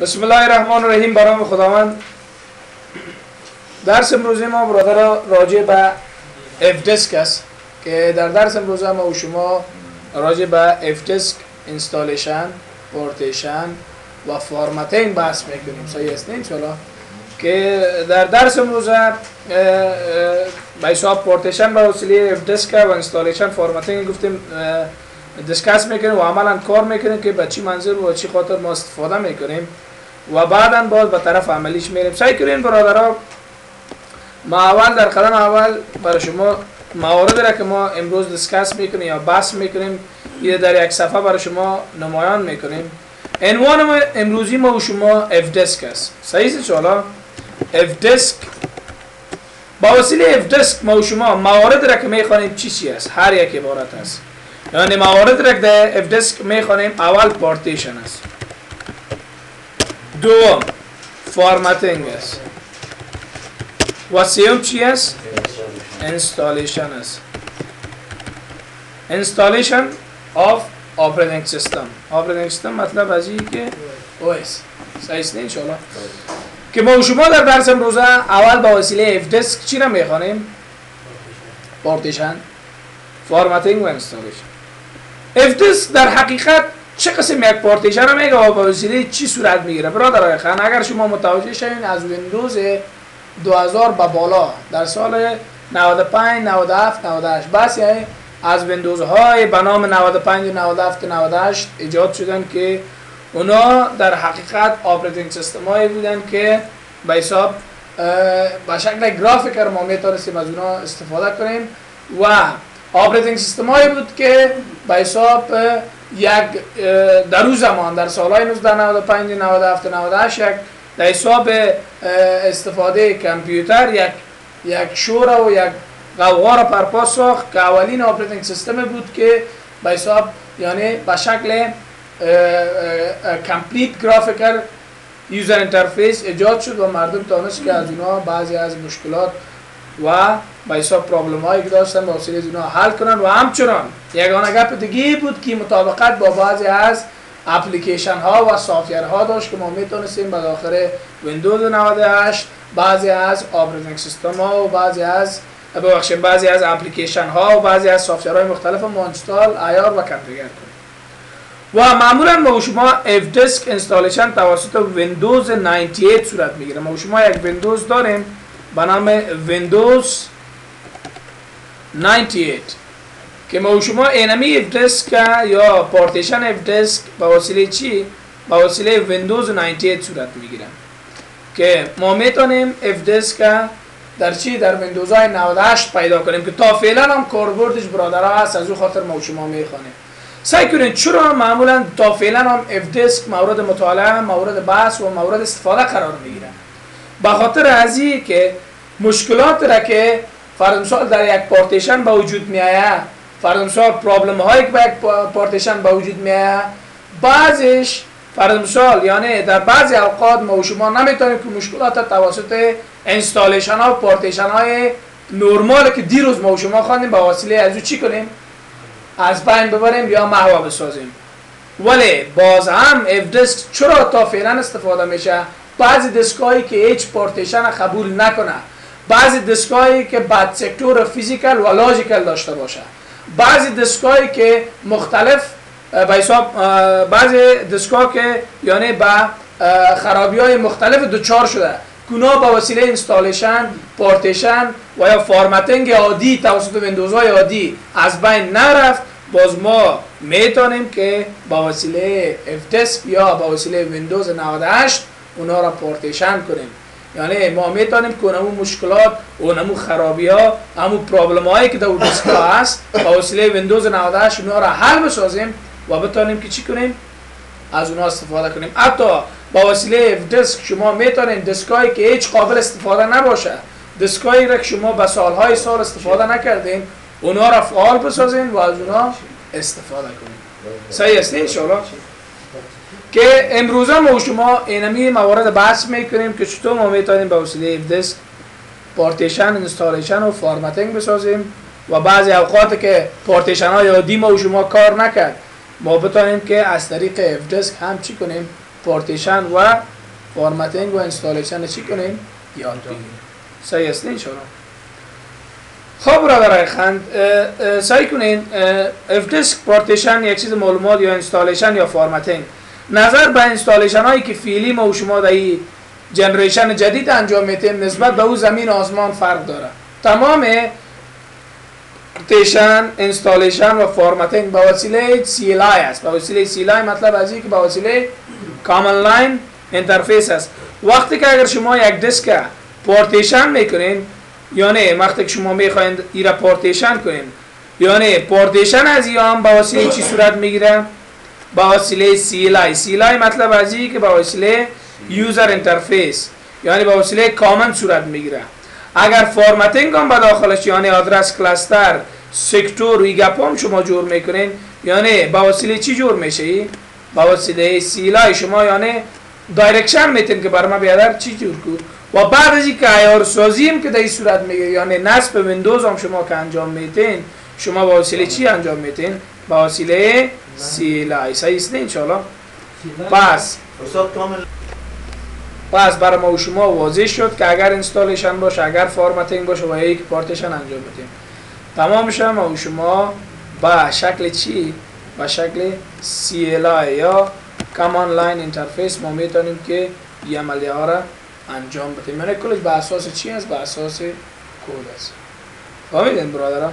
بسم الله الرحمن الرحیم به نام خداوند درس امروزی ما برادر راجع به FDISK است که در درس امروزه ما و شما راجع به FDISK installation partition و formatting بحث می‌کنیم صحیح است نه که در درس امروزه به حساب پورتیشن به وسیله FDISK و installation formatting گفتیم discuss می‌کنیم و عملا کار می‌کنیم که به چی منظور و چی خاطر ما استفاده می‌کنیم و بعدا باز به طرف عملیش میریم. سعی کنین برادرها ما اول در قدم اول برای شما موارد را که ما امروز discuss می‌کنیم یا بحث می‌کنیم یا در یک صفحه برای شما نمایان می‌کنیم. عنوان امروزی ما و شما FDISK است. صحیح حالا FDISK با وسیله FDISK ما و شما موارد را که می‌خوانیم چی چی است؟ هر یک عبارت است. یعنی موارد را که در FDISK می‌خوانیم اول پارتیشن است. دوم formatting است و سیوم چی است؟ installation است installation of operating system. operating system مطلب از این که OS صحیح است انشاءالله. که ما شما در درس امروزه اول با وسیله FDISK چی را می‌خوانیم؟ partition formatting و installation FDISK در حقیقت چه قسم یک پارتیشن رو میگه؟ با وسیله چی صورت می‌گیره؟ برادرای جان اگر شما متوجه شوین از ویندوز 2000 به بالا در سال 95 97 98 بس یعنی از ویندوز های به نام 95 97 98 ایجاد شدن که اونا در حقیقت operating system هایی بودن که به حساب به شکل graphical ما می‌تونستیم از اونا استفاده کنیم و operating system هایی بود که به حساب یک در زمان در سالهای 1995 97 98 یک در حساب استفاده کامپیوتر یک یک شور و یک غوغا را برپا ساخت که اولین operating system بود که به حساب یعنی به شکل complete graphical user interface ایجاد شد و مردم تانست که از اونا بعضی از مشکلات و به حساب problem هایی که داشتن با وسیله اونا حل کنن و همچنان یگانه گپ دیگه بود که مطابقت با بعضی از اپلیکیشن ها و software ها داشت که ما می‌تونستیم به داخل ویندوز 98 بعضی از operating system ها و بعضی از ببخشید بعضی از اپلیکیشن ها و بعضی از software های مختلف ما install ایار و configure کنیم. و معمولا ما شما FDISK installation توسط ویندوز 98 صورت می‌گیره. ما شما یک ویندوز داریم. به نام ویندوز 98 که ما شما اینمی F یا partition FDISK با وسیله چی؟ با وسیله ویندوز 98 صورت می‌گیره که ما می‌تونیم FDISK در چی؟ در ویندوز های 98 پیدا کنیم که تا فعلا هم کاربردش برادرها هست از او خاطر ما شما می‌خوانیم. سعی کنید چرا معمولا تا فعلا هم FDISK مورد مطالعه مورد بحث و مورد استفاده قرار می‌گیره به خاطر از که مشکلات را که فرض مثال در یک پارتیشن به وجود می آید فرض مثال problem هایی که به یک پارتیشن به وجود می آید بعضش فرض مثال یعنی در بعضی اوقات ما و شما نمی‌تونیم که مشکلات توسط installation ها و پارتیشن های نرمال که دیروز ما و شما خواندیم با وسیله از او چی کنیم؟ از بین ببریم یا محو بسازیم. ولی باز هم FDISK چرا تا فعلا استفاده میشه؟ بعضی دیسک که هیچ پارتیشن قبول نکنه. بعضی دیسکایی که bad sector physical و logical داشته باشه. بعضی دیسکایی که مختلف به حساب بعضی دیسکا که یعنی با خرابی های مختلف دوچار شده. که اونا با وسیله installation partition و یا formatting عادی توسط ویندوز های عادی از بین نرفت. باز ما می‌تونیم که با وسیله F یا با وسیله ویندوز 98 اونا را پارتیشن کنیم. یعنی ما می‌تونیم که اونمو مشکلات اونمو خرابی ها همو problem هایی که در دیسکا هست. با وسیله ویندوز 98 اونها را حل بسازیم و بتونیم که چی کنیم؟ از اونها استفاده کنیم. حتی با وسیله دیسک شما می‌تونید دیسکایی که هیچ قابل استفاده نباشه. دیسکایی را که شما به سالهای سال استفاده نکردین اونها را فعال بسازین و از اونها استفاده کنید صحیح است ان که امروزه ما شما اینمی موارد بحث می‌کنیم که چطور ما می‌تونیم به وسیله دیسک partition installation و formatting بسازیم و بعضی اوقات که پارتیشن های عادی ما و شما کار نکرد ما بتونیم که از طریق FDISK هم چی کنیم؟ پارتیشن و formatting و installation چی کنیم؟ یاد بگیریم صحیح است خب برادرای خند سعی کنین FDISK partition یک چیز معلومات یا installation یا formatting نظر به installation هایی که فعلی ما و شما در این generation جدید انجام میتیم نسبت به او زمین آسمان فرق داره. تمام partition installation و formatting به وسیله CLI است. به وسیله CLI مطلب از که به وسیله command line interface است. وقتی که اگر شما یک دیسک پارتیشن می‌کنین یعنی وقتی که شما می‌خواین ایرا پارتیشن کنین یعنی پارتیشن از ای هم با وسیله چی صورت می‌گیره؟ با وسیله CLI CLI مطلب از که با وسیله user interface یعنی با وسیله command صورت می‌گیره. اگر formatting هم به داخلش یعنی آدرس cluster sector و شما جور می‌کنین یعنی با وسیله چی جور میشه با وسیله CLI شما یعنی direction میتین که بر ما بیادر چی جور کو و بعد از اینکه ایار سازی هم که در این صورت میگه یعنی نصب ویندوز هم شما که انجام میتین شما با وسیله چی انجام میتین با وسیله CLI. صحیح است انشالله پس. پس برای ما و شما واضح شد که اگر installation باشه اگر formatting باشه و یک پارتیشن انجام بدیم. تمامش ما و شما با شکل چی؟ با شکل CLI یا command line interface ما می‌تونیم که این عملیه ها را انجام بدیم. یعنی کلش به اساس چی است؟ به اساس کود است. فهمیدین برادران؟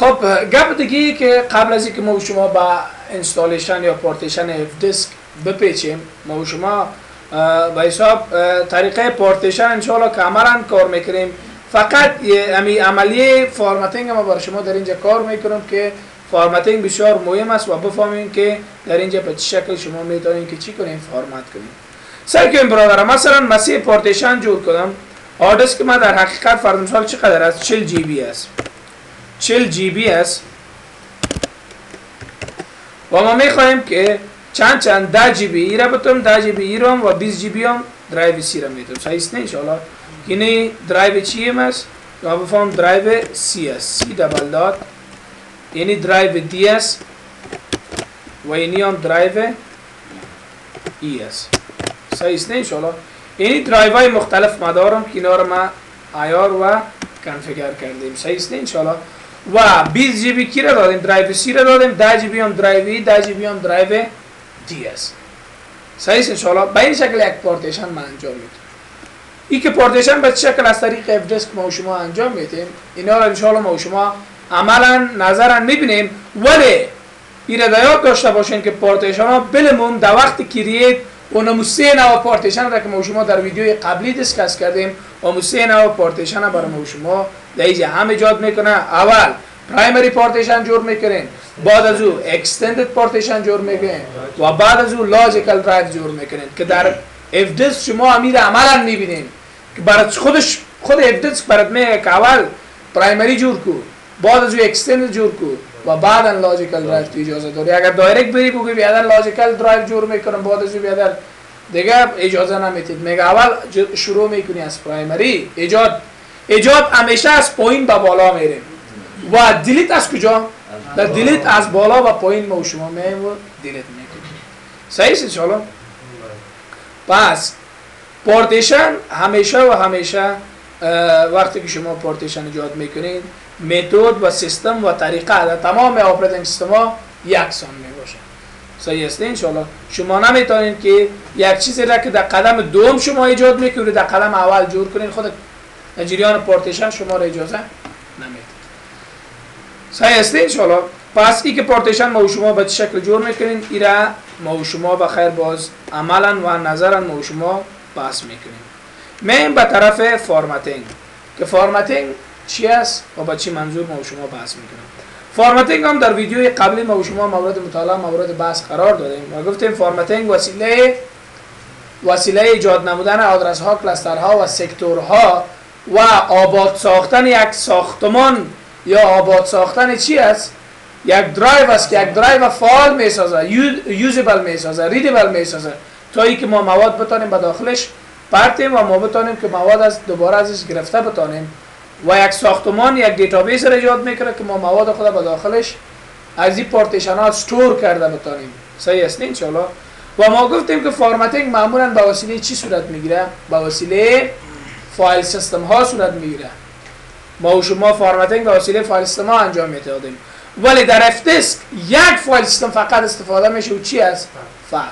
خب گپ دیگه که قبل از اینکه ما شما با installation یا پارتیشن دیسک بپیچیم ما شما به حساب طریقه پارتیشن انشاءالله کاملا کار می‌کنیم. فقط امی عملیه formatting ما برای شما در اینجا کار می‌کنم که formatting بسیار مهم است و بفهمیم که در اینجا به چه شکل شما می‌تونیم که چی کنیم فارمت کنیم. سعی کنیم برادر مثلا مسیح پارتیشن جور کنم. آدرس که ما در حقیقت فرض مثال چقدر است؟ 40 GB است. 40 GB است. و ما می‌خواهیم که چند چند 10 GB ای را بتونم 10 GB ای رو و 20 GB هم drive C را می‌تونم صحیح است نه انشاءالله. اینه درایو چی هم است؟ ما بفهم drive C است. C double dot یعنی drive D است و اینی هم drive E است صحیح است نه انشاءالله یعنی درایو های مختلف مدارم که اینا رو ما آیار و configure کردیم. صحیح است نه انشاءالله و 20 GB کی را دادیم؟ drive C را دادیم. 10 GB هم drive E 10 GB هم drive D است صحیح است انشاءالله به این شکل یک پارتیشن ما انجام میدیم. ای که پارتیشن به شکل از طریق F ما شما انجام میدیم اینا رو انشاءالله ما شما عملا نظرا می‌بینیم ولی ایرا به یاد داشته باشین که پارتیشن ها به امو در وقت create و نموسه نو پارتیشن را که ما شما در ویدیوی قبلی discuss کردیم و موسه نو پارتیشن برای ما شما در اینجا هم ایجاد می‌کنه. اول primary partition جور می‌کنین بعد از او extended partition جور می‌کنین و بعد از او logical drive جور می‌کنین که در FDISK شما امی را عملا می‌بینین که برای خودش خود FDISK برات میگه که اول primary جور کو. بعد از او extended جور کو. و بعدا logical drive اجازه داری. اگر direct بری بگی بیادر logical drive جور می‌کنم. بعد از بیادر دیگه اجازه نمیتید میگه اول شروع می‌کنی از primary ایجاد. ایجاد همیشه از پایین به بالا میریم و delete از کجا؟ در delete از بالا و پایین ما شما میایم و delete می‌کنیم. صحیح است ان پس پارتیشن همیشه و همیشه وقتی که شما پارتیشن ایجاد می‌کنید method و سیستم و طریقه در تمام operating system ها یکسان می‌باشه صحیح است ان شما نمی‌تونید که یک چیزی را که در قدم دوم شما ایجاد می‌کنید در قدم اول جور کنید خود جریان پارتیشن شما را اجازه نمیده صحیح است ان پس ای که پارتیشن ما و شما به شکل جور می‌کنین ای را ما و شما به خیر باز عملا و نظرا ما و شما بحث می‌کنیم میایم به طرف formatting که formatting چی است؟ و با چی منظور؟ ما شما بحث می‌کنیم formatting هم در ویدیوی قبلی ما و شما مورد مطالعه مورد بحث قرار دادیم و گفتیم formatting وسیله وسیله ایجاد نمودن آدرس ها cluster ها و sector ها و آباد ساختن یک ساختمان یا آباد ساختن چی است؟ یک درایو است که یک درایو فعال می‌سازه usable می‌سازه readable می‌سازه. تا ای که ما مواد بتانیم به داخلش پرتیم و ما بتانیم که مواد از دوباره ازش گرفته بتانیم. و یک ساختمان یک database را ایجاد می‌کنه که ما مواد خود به داخلش از این پارتیشن ها store کرده بتانیم. صحیح است انشالله و ما گفتیم که formatting معمولا به وسیله چی صورت می‌گیره؟ به وسیله file system ها صورت می‌گیره. ما و شما formatting به وسیله file system ها انجام می‌دادیم. ولی در FDISK یک file system فقط استفاده میشه و چی است؟ فقط.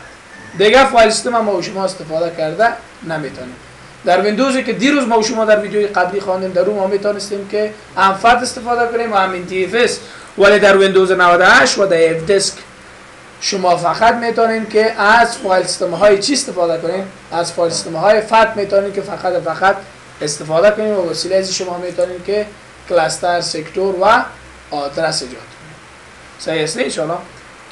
دیگه file system ما و شما استفاده کرده نمی‌تونیم. در ویندوزی که دیروز ما شما در ویدیوی قبلی خواندیم در اون ما می‌تونستیم که هم FAT استفاده کنیم و هم NTFS ولی در ویندوز 98 و در FDISK شما فقط می‌تونین که از file system های چی استفاده کنین از file system های FAT می‌تونین که فقط فقط استفاده کنین و وسیله از شما می‌تونین که cluster sector و آدرس ایجاد کنین صحیح است ان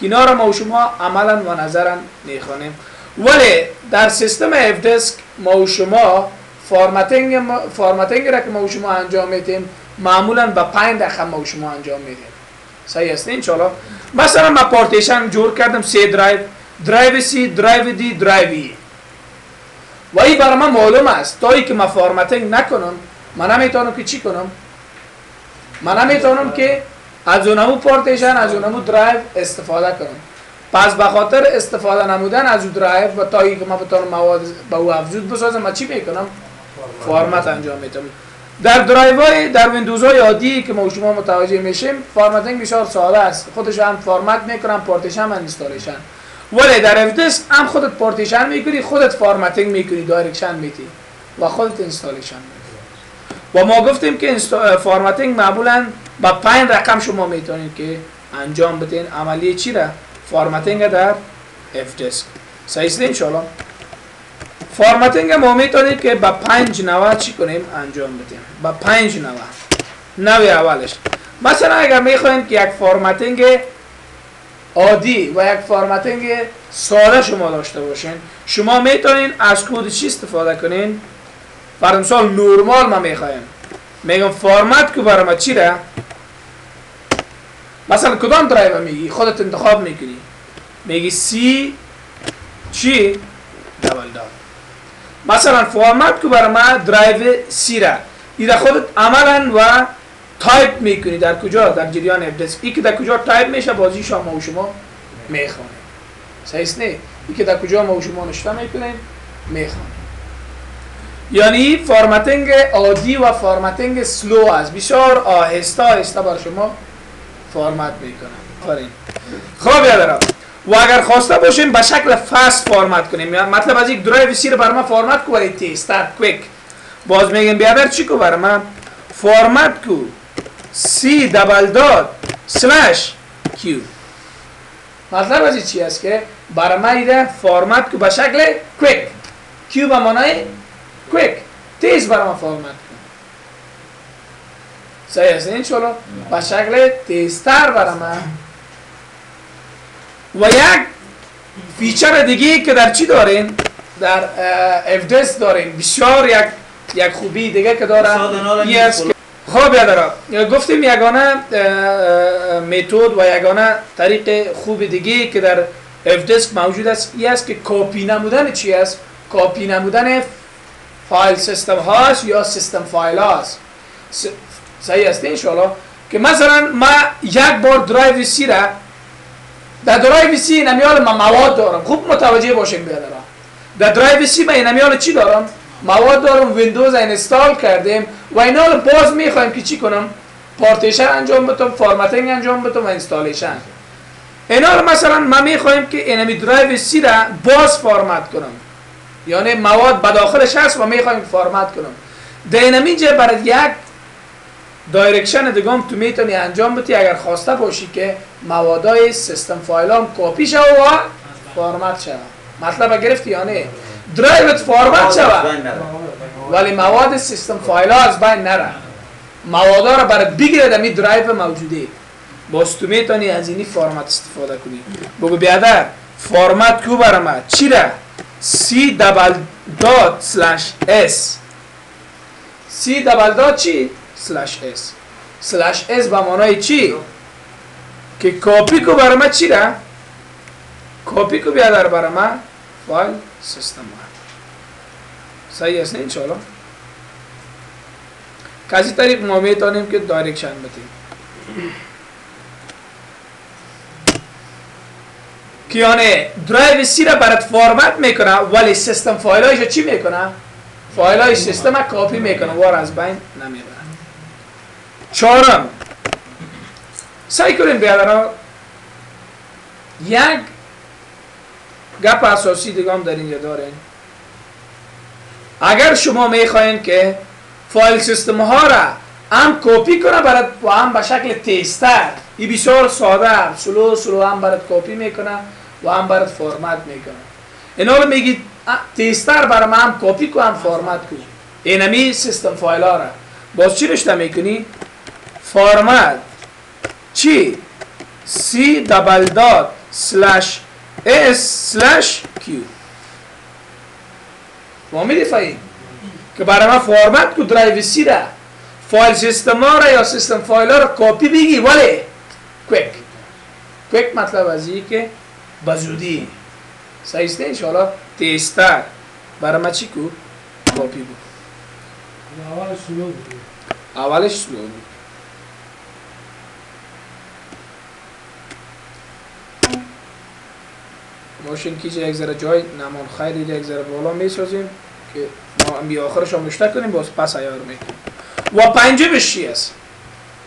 اینا را ما شما عملا و نظرا می‌خوانیم. ولی در سیستم FDISK ما و شما formatting formatting را که ما و شما انجام میدیم معمولا با 5 دقیقه ما و شما انجام میدیم. صحیح است ان مثلا من پارتیشن جور کردم سه drive drive C drive D drive E و این برای من معلوم است تا ای که من formatting نکنم من نمی‌تونم که چی کنم؟ من نمی‌تونم که از اونمو پارتیشن از اونمو درایو استفاده کنم. پس به خاطر استفاده نمودن از اون درایو و تا که من بتونم مواد به او افزود بسازم من چی می‌کنم فرمت. انجام میدم. در درایو های در ویندوز های عادی که ما شما متوجه میشیم formatting بسیار ساده است. خودش هم فرمت می‌کنم پارتیشن و installation ولی در FDISK هم خودت پارتیشن می‌کنی خودت formatting می‌کنی direction میدی و خودت installation و ما گفتیم که formatting معمولا با پنج رقم شما می‌تونید که انجام بدین. عملیه چی را؟ formatting در FDISK صحیح است formatting ما می‌تونید که با پنج نوع چی کنیم؟ انجام بدیم. با پنج نوع نوع اولش. مثلا اگر می‌خواین که یک formatting عادی و یک formatting ساده شما داشته باشین شما می‌تونین از کود چی استفاده کنین؟ بر مثال نورمال ما می‌خوایم میگم فرمت که برای ما چی را مثلا کدام درایو میگی؟ خودت انتخاب می‌کنی. میگی سی چی؟ دبل دار مثلا فرمت که برای ما درایو سی را. ایده خودت عملا و تایپ می‌کنی. در کجا؟ در جریان اف ای که در کجا تایپ میشه بازی شما و شما می‌خوانه صحیح نه ای که در کجا ما و شما نشته می‌کنیم می‌خوانه یعنی فرمتینگ عادی و فرمتینگ سلو است. بسیار آهسته آهسته بر شما. فرمت می‌کنم. خب یاد و اگر خواسته باشیم به شکل فست فرمت کنیم. مطلب از یک درایو سی رو بر ما فرمت کو تیستر کویک باز میگم بیادر چی کو بر ما؟ فرمت کو. سی دبل داد سلش کیو مطلب از چی است که برای ما ایده فرمت کو به شکل کویک کیو به معنای کویک تیز برای ما فرمت است این چولو به شکل تیزتر برای ما و یک فیچر دیگه که در چی دارین؟ در افدس دارین. بسیار یک یک خوبی دیگه که داره خب یادرا گفتیم یگانه method و یگانه طریق خوب دیگه که در FDISK موجود است. این است که کپی نمودن چی است؟ کپی نمودن file system هاست یا system file هاست؟ صحیح است انشالله که مثلا ما یک بار drive C را در drive C نمیال ما مواد دارم. خوب متوجه باشیم بیادرا در drive C ما نمیال چی دارم؟ مواد دارم ویندوز install کردیم و اینا رو باز می‌خوایم که چی کنم؟ پارتیشن انجام بدم formatting انجام بدم و installation اینا رو مثلا ما می‌خوایم که اینمی درایو سی را باز فرمت کنم. یعنی مواد به داخلش هست و می‌خوایم فرمت کنم. در اینمی برای یک direction دیگه تو می‌تونی انجام بدی اگر خواسته باشی که موادای system file هم کپی شوه و فرمت شوه. مطلب گرفتی یا نه؟ درایوت فرمت شوه. ولی مواد system file ها از بین نره. مواد ها را برای بگیره در می درایو موجوده. باز تو می‌تونی از اینی فرمت استفاده کنی. بگو بیادر فرمت کو برای ما؟ چی را؟ C double dot slash S C double dot چی؟ slash S slash S با معنای چی؟ که کپی کو برای ما چی را؟ کپی کو بیادر برای ما فایل سیستم صحیح است نه چالا کسی طریق ما می‌تونیم که direction بدیم. که یعنی drive C را برات فرمت می‌کنه ولی system file ایش چی می‌کنه؟ فایل های سیستم کاپی می‌کنه وار از بین نمی‌بره چهارم. سعی کنیم بیادرها یک گپ اساسی دیگه هم در اینجا دارین. اگر شما می‌خواین که فایل سیستم ها را هم کپی کنه برات و هم به شکل تیستر این بسیار ساده سلو سلو هم برات کپی می‌کنه و هم برات فرمت می‌کنه. اینا رو میگید تیستر برای من هم کپی کنم فرمت کنم اینمی system file ها را. باز چی نوشته می‌کنی؟ فرمت چی؟ C double dot slash S slash Q فهمیدی فهیم؟ که برای من فرمت کو drive C را. فایل سیستم ها را یا system file ها را کپی بگی ولی quick quick مطلب از که بزودی است انشاءالله تیستر برای ما چی کو؟ کپی بود. اولش سلو بود. اولش سلو بود. ماشین که یک ذره جای نمان خیلی یک ذره بالا می‌سازیم که ما بی آخرش هم مشته کنیم باز پس ایار می‌کنیم. و پنجمش چی است؟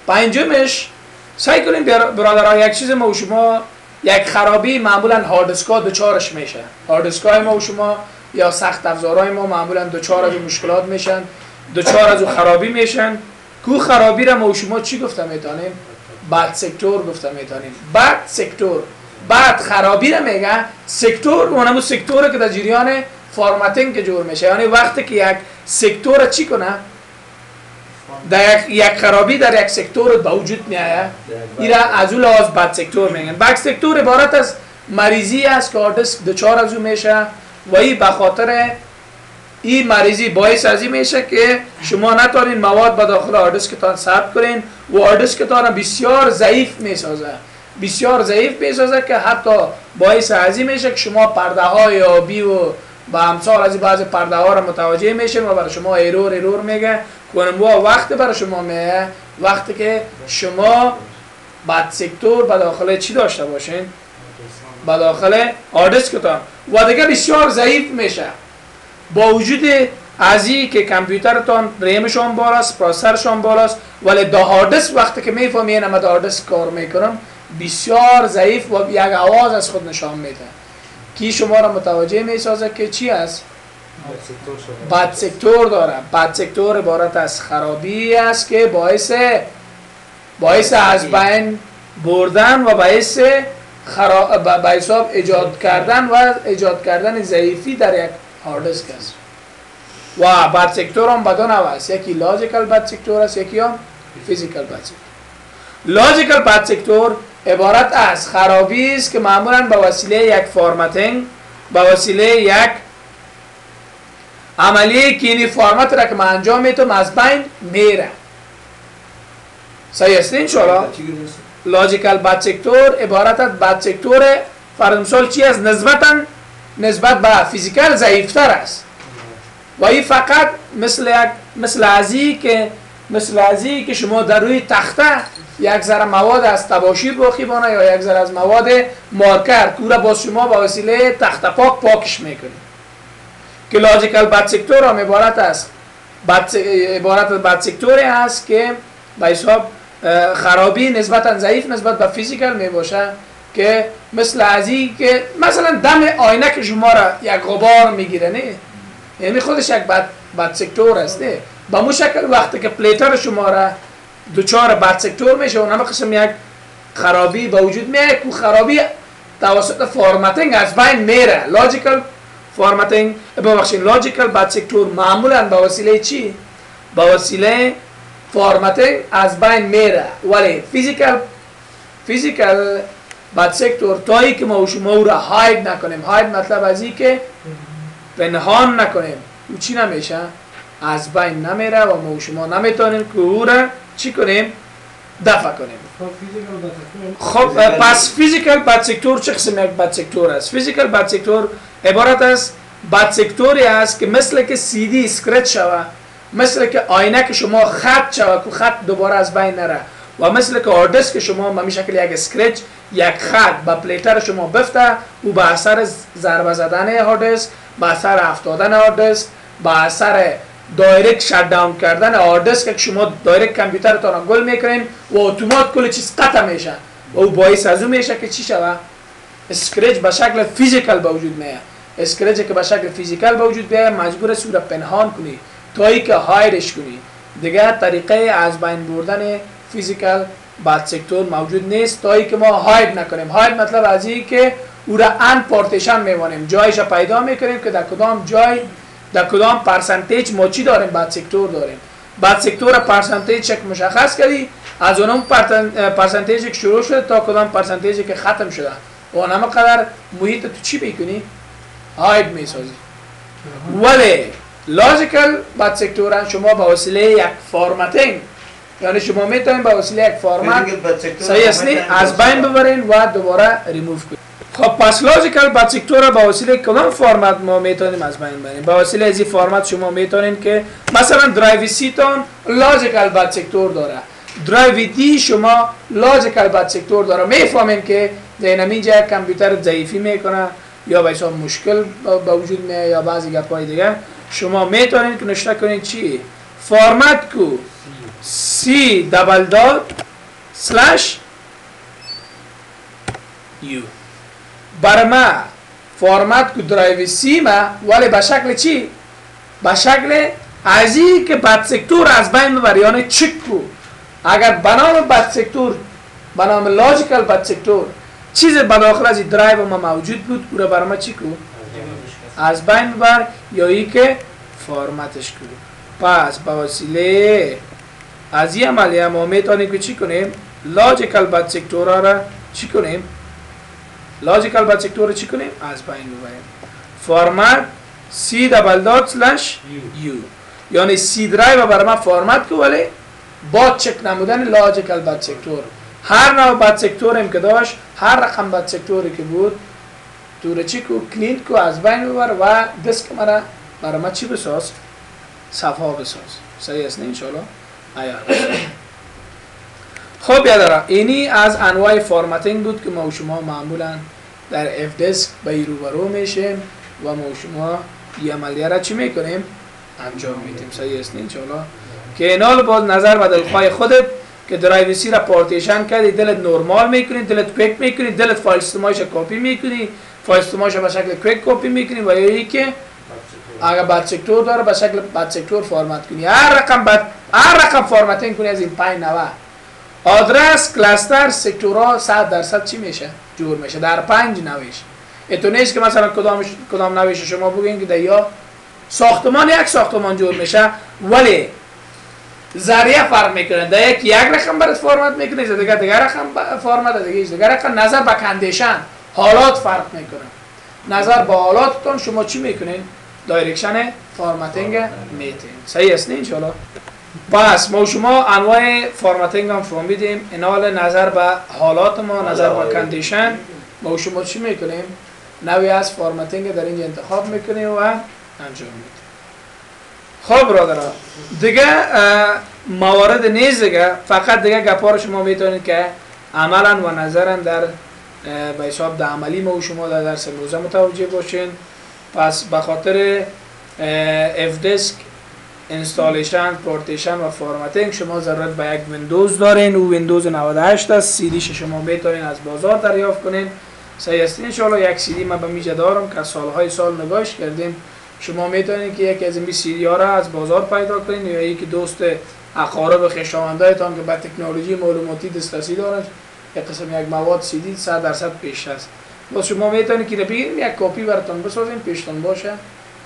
پنجمش سعی کنیم برادرها یک چیز ما و شما یک خرابی معمولا هاردسکا دوچارش میشه هاردسکای ما و شما یا سخت افزارهای ما معمولا دوچار از مشکلات میشن دوچار از خرابی میشن. کو خرابی را ما و شما چی گفته می‌تونیم bad sector گفته می‌تونیم bad sector bad خرابی را میگه sector اونمو sector که در جریان formatting که جور میشه. یعنی وقتی که یک sector چی کنه؟ در یک, یک خرابی در یک sector به وجود می آید ایرا از اون لحاظ bad sector میگن. bad sector عبارت از مریضی است که آردسک دچار از اون میشه و این به خاطر این مریضی باعث از این میشه که شما نتونین مواد به داخل آردسکتان ثبت کنین و آردسکتان بسیار ضعیف می‌سازه. بسیار ضعیف می‌سازه که حتی باعث این میشه که شما پرده های آبی و با امثال از بعض پرده ها را متوجه میشین و برای شما error error میگه. کنموا وقت برای شما میه. وقتی که شما بعد سکتور به داخل چی داشته باشین؟ به داخل آردسکتان و دیگه بسیار ضعیف میشه. با وجود از که کامپیوترتان ریمشان بالاست پروسسورشان بالاست ولی دا هاردس وقتی که می‌فهمی این دا هاردس کار می‌کنم بسیار ضعیف و یک آواز از خود نشان میده. کی شما را متوجه می‌سازه که چی است؟ bad sector داره. bad sector عبارت از خرابی است که باعث باعث از بین بردن و باعث خراب به حساب ایجاد کردن و ایجاد کردن ضعیفی در یک هارد دیسک است. و bad sector هم بدون است. یکی logical bad sector است یکی هم physical bad sector. logical bad sector عبارت از خرابی است که معمولا به وسیله یک formatting به وسیله یک عملیه که این فرمت را که من انجام می‌تونم از بین میره. صحیح است انشاءالله لاجیکال بد عبارت از بد سکتور مثال چی است؟ نسبتا نسبت به فیزیکال ضعیفتر است. و این فقط مثل یک مثل ازی که مثل ازی که شما در روی تخته یک ذره مواد از تباشیر بانه یا یک ذره از مواد مارکر که با شما با وسیله تخت پاک پاکش می‌کنید که logical bad sector هم عبارت است. عبارت از bad sector ی است که به حساب خرابی نسبتا ضعیف نسبت به physical می باشه که مثل ازی که مثلا دم آینه که شما را یک غبار می‌گیره نه؟ یعنی خودش یک bad, bad sector است با مو شکل وقتی که platter شما را دوچار bad sector میشه و همه قسم یک خرابی با وجود میاد که خرابی توسط formatting از بین میره. logical formatting ببخشید logical bad sector معمولا با وسیله چی؟ با وسیله از بین میره. ولی physical physical bad sector تایی که ما شما او را hide نکنیم. hide مطلب از که پنهان نکنیم. او چی نمیشه؟ از بین نمیره و ما شما نمی‌تونیم که او را چی کنیم؟ دفع کنیم. خب پس physical bad sector چه قسم یک bad sector است؟ physical bad sector عبارت از bad sector ی است که مثل که CD scratch شوه مثل که آینه که شما خط شوه که خط دوباره از بین نره و مثل که آردس که شما به شکل یک scratch یک خط به platter شما بفته او به اثر ضربه زدن هاردس به اثر افتادن هاردس به اثر direct shut down کردن هاردس که شما direct کامپیوترتان گل می‌کنین و اتومات کل چیز قطع میشه و او باعث از میشه که چی شوه scratch به شکل physical به وجود میاد. scratch که به شکل physical به وجود بیاد مجبور است را پنهان کنی تا که hide ش کنی. دیگه طریقه از بین بردن physical bad sector موجود نیست تا که ما hide نکنیم. hide مطلب از این که او را unpartition میوانیم جایش را پیدا می‌کنیم که در کدام جای در کدام percentage ما چی داریم bad sector داریم؟ bad sector percentage چک مشخص کردی از اونم percentage ی که شروع شده تا کدام percentage ی که ختم شده. و همه قدر محیط تو چی می‌کنی؟ hide می‌سازی. ولی logical bad sector شما با وسیله یک formatting یعنی شما می‌تونید با وسیله یک فرمت صحیح است از بین ببرین و دوباره ریموو کنید خب پس logical bad sector با وسیله کدام فرمت ما می‌تونیم از بین ببریم با وسیله از این فرمت شما می‌تونید که مثلا drive C تون logical bad sector داره. drive D شما logical bad sector داره. می‌فهمین که در اینجا کامپیوتر ضعیفی می‌کنه یا به مشکل با وجود میاد یا بعضی گپای دیگه. شما می‌تونید که نوشته کنید چی؟ فرمت کو C double dot slash U بر ما فرمت کو drive C ما ولی به شکل چی به شکل ازی که bad sector از بین ببر یعنی چک کو اگر بنام bad sector بنام logical bad sector چیز بداخل از درایو ما موجود بود او را بر ما چی کو از بین ببر یا ای که فرمتش کو پس با وسیله از این عملیه ما می‌تونیم که چی کنیم logical bad sector ا را چی کنیم bad sector چی کنیم؟ از بین ببریم format C double dot slash U یعنی C drive بر ما فرمت کو ولی با چک نمودن logical bad sector هر نوع bad sector هم که داشت هر رقم bad sector ی که بود تو چی کو؟ clean کو از بین ببر و disk مرا برای ما چی بساز؟ صفا بساز. صحیح است نه انشالله آیا خب یادارا اینی از انواع formatting بود که ما شما معمولا در FDISK به روبرو میشیم و ما شما این عملیه را چی می‌کنیم؟ انجام میدیم. صحیح است انشالله که اینال باز نظر و دلخواه خودت که drive C را پارتیشن کردی دلت نرمال می‌کنی دلت quick می‌کنی دلت file system ایش copy می‌کنی file system ایش به شکل quick copy می‌کنی و یا که اگر bad sector داره به شکل bad sector format کنی. هر رقم بد هر رقم formatting کنی از این 5 نوع آدرس cluster sector ها 100 درصد چی میشه؟ جور میشه. در پنج نویش اتو نیست که مثلا کدام کدام نویش شما بگین که یا ساختمان یک ساختمان جور میشه. ولی ذریعه فرق می‌کنه. در یک یک رقم برات فرمت می‌کنه دیگه دیگه رقم فرمت دیگه دیگه رقم نظر به condition حالات فرق می‌کنه. نظر به حالاتتون شما چی می‌کنین؟ direction formatting میتین صحیح است نه پس ما شما انواع formatting هم فهمیدیم. اینال نظر به حالات ما نظر به condition ما شما چی می‌کنیم؟ نوعی از formatting در اینجا انتخاب می‌کنیم و انجام میدیم. خب برادران. دیگه موارد نیست دیگه فقط دیگه گپار شما می‌تونید که عملا و نظرا در به حساب در عملی ما و شما در درس امروزه متوجه باشین. پس به خاطر اف installation partition و formatting شما ضرورت به یک ویندوز دارین. او ویندوز 98 است. سی دیش شما می‌تونین از بازار دریافت کنین. صحیح است. ان یک سی دی من به دارم که سالهای سال نگاش کردیم. شما می‌تونید که یک از این سی دی ها را از بازار پیدا کنین یا یکی دوست اقارب خویشاوندایتان که به تکنولوژی معلوماتی دسترسی دارند. یک قسم یک مواد سی دی 100 درصد پیش است. باز شما می‌تونید که بگیریم یک کپی براتون بسازیم پیشتون باشه.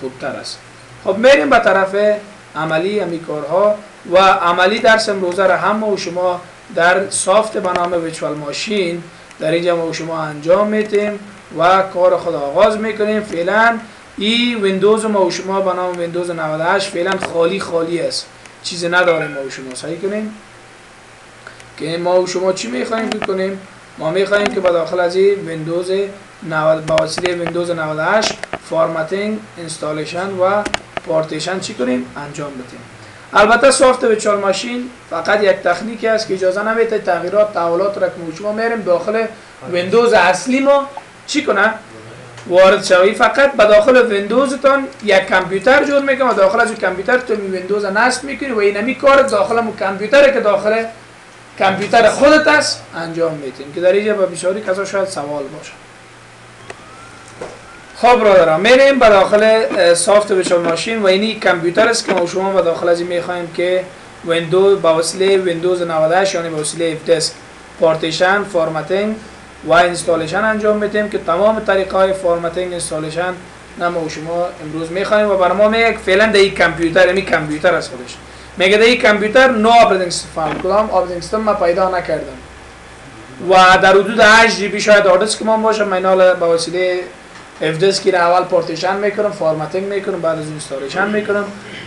خوبتر است. خب میریم به طرف عملی همی کارها و عملی درس امروزه را هم و شما در سافت به نام ویچوال ماشین در اینجا ما شما انجام میتیم و کار خود آغاز می‌کنیم. فعلا این ویندوز ما و شما به ویندوز 98 فعلا خالی خالی است. چیزی نداریم ما و شما. صحیح کنیم؟ که ما و شما چی می‌خوایم کنیم؟ ما می‌خواهیم که با داخل از این ویندوز 90 با وسیله ویندوز 98 formatting installation و پارتیشن چی کنیم؟ انجام بدیم. البته soft virtual machine فقط یک تکنیکی است که اجازه نمیده تغییرات تحولات را که شما میریم داخل ویندوز اصلی ما چی کنه وارد شوی فقط به داخل ویندوزتان یک کامپیوتر جور می‌کنه. و داخل از کامپیوتر تو ویندوز نصب می‌کنی و اینمی کار داخل مو کامپیوتر که داخل کامپیوتر خودت است انجام میدین که در اینجا به بسیاری کسا شاید سوال باشه. خب برادران میریم به داخل soft virtual machine و اینی کامپیوتر است که ما شما به داخل از این می‌خوایم که ویندوز با وسیله ویندوز 98 یعنی با وسیله disk partition formatting و installation انجام میدیم که تمام طریقه های formatting installation نما شما امروز می‌خوایم و برای ما میگه فعلا در این کامپیوتر یعنی کامپیوتر است خودش. میگه در این کامپیوتر نو operating system کدام operating system ما پیدا نکردم. و در حدود 8 GB شاید هارد که ما باشه من با وسیله disk را اول پارتیشن می‌کنم formatting می‌کنم بعد از installation می‌کنم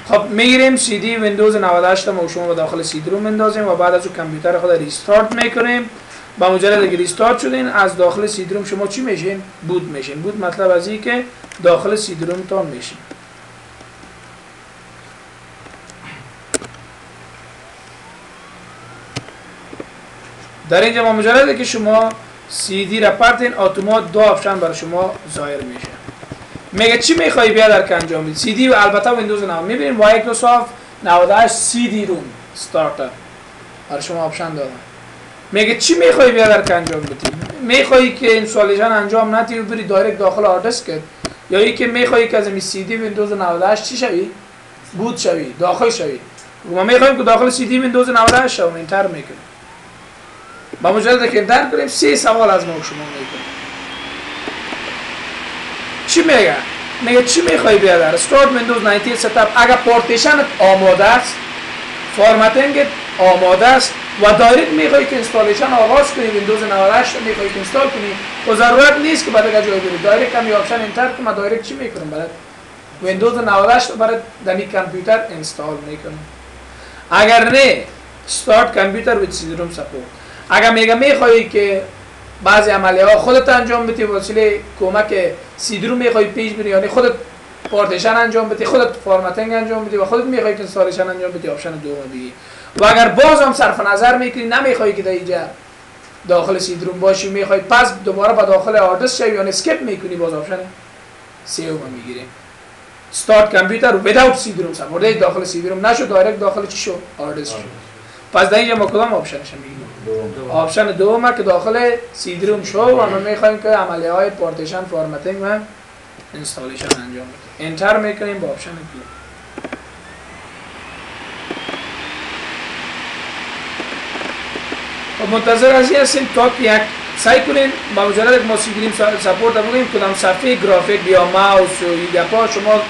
خب می‌گیریم سی دی ویندوز 98 ما شما به داخل سی دی رو میندازیم و بعد از اون کامپیوتر خود restart می‌کنیم با مجرد که restart شدین از داخل سی دی شما چی میشین boot میشین boot مطلب از این که داخل سی دی تان میشین در اینجا ما مجرد که شما سی دی را پرتین automat دو option برای شما ظاهر میشه. میگه چی می‌خوای بیا در انجام بدی سی دی و البته ویندوز 9 می‌بینیم مایکروسافت 98 CD-ROM starter برای شما option دادن میگه چی می‌خوای بیا در انجام بدی می‌خوای که installation انجام ندی و بری direct داخل hard disk یا ای که می‌خوای که از این سی دی ویندوز 98 چی شوی؟ boot شوی داخل شوی. ما می‌خوایم که داخل سی دی ویندوز 98 شو enter می‌کنیم. با مجرد که enter کنیم سه سوال از ما شما می‌کنیم. چی میگه؟ میگه چی می‌خوای بیاد start Windows 98 setup اگر پارتیشن آماده است formatting آماده است و direct می‌خوای که installation آغاز کنی ویندوز 98 می‌خوای که install کنی و ضرورت نیست که بعد جای بری. direct هم option enter که ما direct چی می‌کنم؟ برات ویندوز 98 برات دمی کامپیوتر install می‌کنم. اگر نه computer with CD-ROM support اگر میگه می‌خوای که بعضی عملیه ها خودت انجام بدی وسیله کمک CD-ROM می‌خوای پیش بری یعنی خودت پارتیشن انجام بدی خودت formatting انجام بدی و خودت می‌خوای که installation انجام بدی option دوم دیگه و اگر باز هم صرف نظر می‌کنی نمی‌خوای که در اینجا داخل CD-ROM باشی می‌خوای پس دوباره با داخل hard disk شوی یعنی skip می‌کنی باز option سیوم می‌گیریم. start computer without CD-ROM support داخل CD-ROM نشو direct داخل چی شو؟ hard disk شو. پس در اینجا ما کدام option ش می‌گیریم option دوم که داخل CD-ROM شو و ما می‌خوایم که عملیه های partition formatting و اینستالیشن انجام بدیم. انتر می‌کنیم با آپشن دو و منتظر از هستیم تا که یک سعی کنیم با مجرد ما سیگریم سپورت بگیم کدام صفحه گرافیک یا ماوس و گپا شما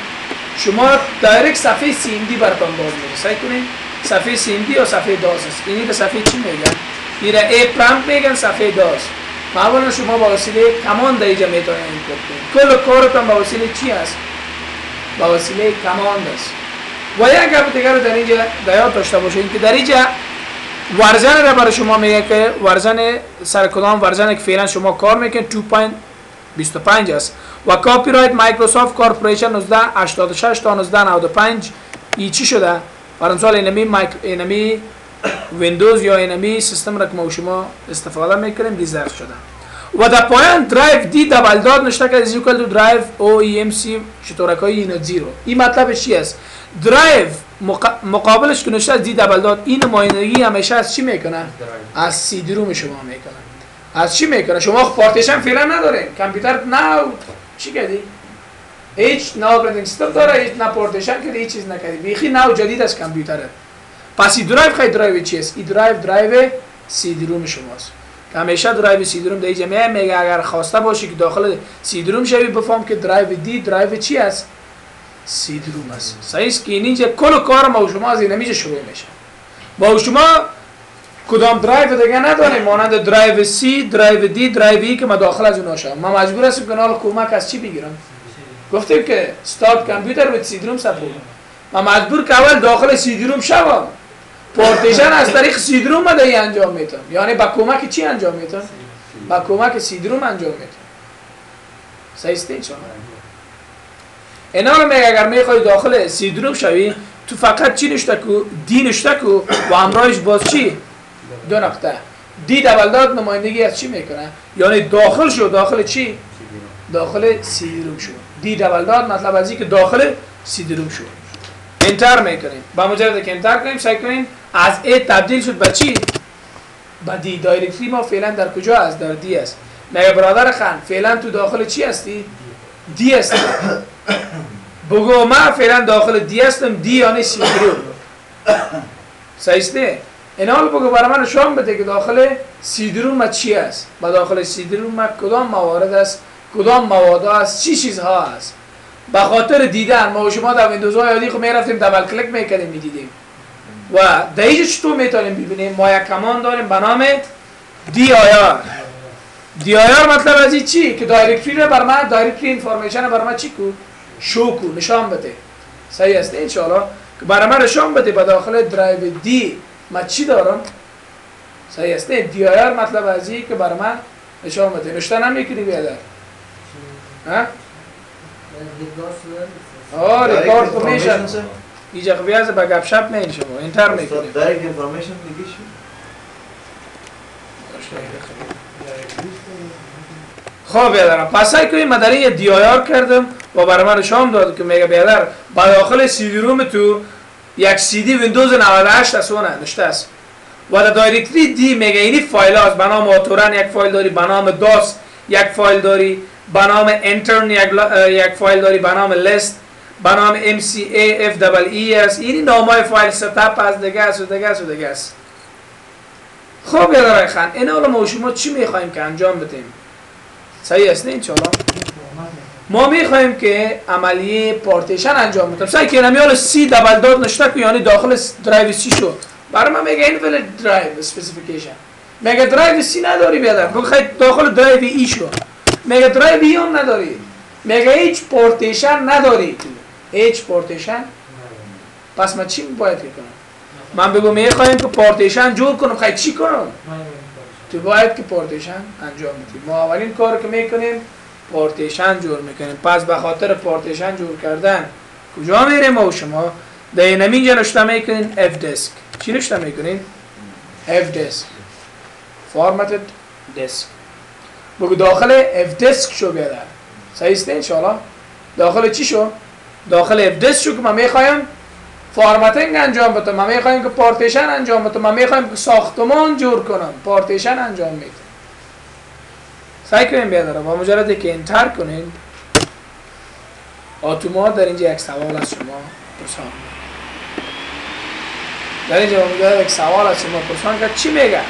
شما دایرکت صفحه سی ام دی براتون باز میشه سعی کنیم صفحه سی ام دی یا صفحه داز. است اینی به صفحه چی میگن؟ میره ای پرامپت میگن صفحه داز معمولا شما با وسیله command اینجا می‌تونید کنید کل کارتون با وسیله چی است؟ با وسیله command است. و یک گپ دیگر در اینجا دیاد داشته باشید که در اینجا version را برای شما میگه که version سر کدام version که فعلا شما کار می‌کنید 2.25 است. و copyright Microsoft Corporation 1986 تا 1995 ای چی شده. برای مثال اینمی مایک اینمی ویندوز یا اینمی سیستم را که ما شما استفاده می‌کنیم ریزرو شده. و در پایان درایو دی دبل داد نشته که از ایکوال درایو او ای ام سی شترک های اینا زیرو. این مطلب چی است؟ درایو مقابلش که نشته دی دبل داد این نمایندگی همیشه از چی می‌کنه؟ از سی دی روم شما می‌کنه. از چی می‌کنه؟ شما پارتیشن فعلا نداره. کامپیوتر نه چی کردی؟ هیچ نه اپراتینگ سیستم داره هیچ نه پارتیشن کردی هیچ چیز نکردی. بیخی نو جدید از کامپیوتره. پس این درایو خیلی درایو چیست؟ این drive drive CD-ROM شماست. که همیشه drive CD-ROM در جمعه. میگه اگر خواسته باشی که داخل CD-ROM شوی بفهم که drive D drive چی است؟ CD-ROM است. صحیح است که اینجا کل کار ما شما از شروع میشه. با شما کدام درایو دیگه نداریم؟ مانند drive C drive D drive E که ما داخل از اونها شوم ما مجبور هستیم که کمک از چی بگیرم؟ گفتیم که start computer with CD-ROM ما مجبور که اول داخل CD-ROM شوم. پارتیشن از طریق CD-ROM مدهی انجام میتون یعنی با کمک چی انجام میتون؟ با کمک CD-ROM انجام صحیح است شما. اینا رو میگه اگر می‌خوای داخل CD-ROM شوی تو فقط چی نشته کو؟ D نشته کو؟ و همراهش باز چی؟ دو نقطه. D double dot نمایندگی از چی می‌کنه؟ یعنی داخل شو. داخل چی؟ داخل CD-ROM شو. D double dot مطلب از که داخل CD-ROM شو. enter می‌کنیم. با مجرد که enter کنیم سعی کنیم از A تبدیل شد به چی؟ به D directory ما فعلا در کجا است؟ در D است. مگه برادر خان فعلا تو داخل چی هستی؟ D هستی بگو من فعلا داخل D هستم D یعنی CD-ROM صحیح است نه این حال بگو برای من نشان بده که داخل CD-ROM ما چی است؟ با داخل CD-ROM ما کدام موارد است؟ کدام مواد است؟ چی چیزها است؟ به خاطر دیدن ما و شما در ویندوز های عادی خب می‌رفتیم double click می‌کردیم می‌دیدیم. و اینجا چطور می‌تونیم ببینیم؟ ما یک command داریم به نام DIR DIR مطلب از این چی؟ که directory رو بر من directory information بر من چی کو؟ شو کو نشان بده. صحیح است ان که برای من نشان بده به داخل drive D ما چی دارم؟ صحیح است. دی آر مطلب از این که برای من نشان بده. نشته نمی‌کنی بیادر ها؟ آه ریکارد کمیشن اینجا بیاز با گپ شپ میل شما انتر می‌کنیم. دایرکت انفورمیشن دیگه خب بیادرم پس سعی کنیم من در این دی آر کردم و برای من شام داد که میگه بیادر با داخل CD-ROM تو یک سی دی ویندوز 98 است اونه نشته است. و در directory D میگه اینی فایل هاست به نام autorun یک فایل داری به نام DOS یک فایل داری به نام انترن یک, یک فایل داری به نام لیست به نام McAfee است. اینی نامای file setup از دیگه است و دیگه است و دیگه است. خب بیادرای خان این حالا ما شما چی می‌خوایم که انجام بدیم؟ صحیح است نه انشالله ما می‌خوایم که عملیه پارتیشن انجام بدیم. سعی کنم یال C double dot نشته که یعنی داخل drive C شد. برای من میگه invalid drive specification میگه drive C نداری بیادر. بخوای داخل drive E شو میگه drive E هم نداری. میگه هیچ پارتیشن نداری. هیچ پارتیشن پس من چی باید کنم؟ من بگو می‌خوایم که پارتیشن جور کنم خیلی چی کنم؟ تو باید که پارتیشن انجام بدی. ما اولین کار که می‌کنیم پارتیشن جور می‌کنیم. پس به خاطر پارتیشن جور کردن کجا میریم ما و شما؟ در این اینجا نشته می‌کنین FDISK چی نشته می‌کنین؟ FDISK formatted disk بگو داخل FDISK شو بیادر. صحیح است انشاءالله. داخل چی شو؟ داخل disk شو که من می‌خوایم formatting انجام بدم. ما می‌خوایم که پارتیشن انجام بدم. ما می‌خوایم که ساختمان جور کنم. پارتیشن انجام میدم. سعی کنیم بیادر با مجرد که انتر کنین اتومات در اینجا یک سوال از شما پرسان. در اینجا مجرد یک سوال از شما پرسان که چی میگه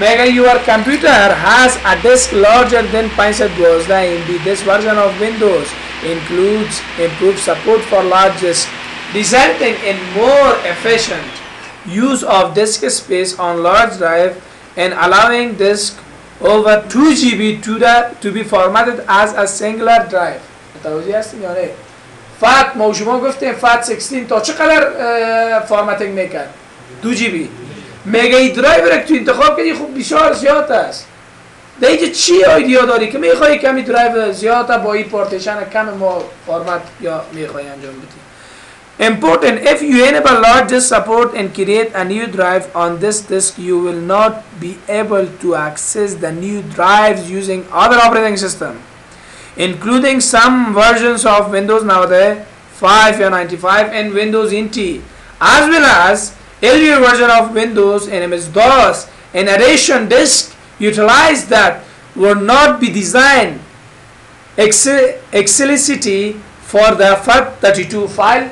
میگه your computer has a disk larger than 512 MB. This version of Windows includes improved support for large disk resulting in more efficient use of disk space on large drive and allowing disk over 2 GB to, the, to be formatted as a singular drive متوجه هستیم یا نه فات ما شما گفتیم فات 16 تا چقدر فارمتینگ میکرد 2 جی بی میگه ای درایو رو تو انتخاب کردی خب بسیار زیاد است در اینجا چی آیدیا داری که میخوای کمی درایو زیاد با این پارتیشن کم ما فارمت یا میخوای انجام بدی Important, if you enable large disk support and create a new drive on this disk, you will not be able to access the new drives using other operating system, including some versions of Windows nowadays 5 or 95 and Windows NT, as well as earlier version of Windows and MS-DOS. In addition, disk utilize that will not be designed ex- explicitly for the FAT32 file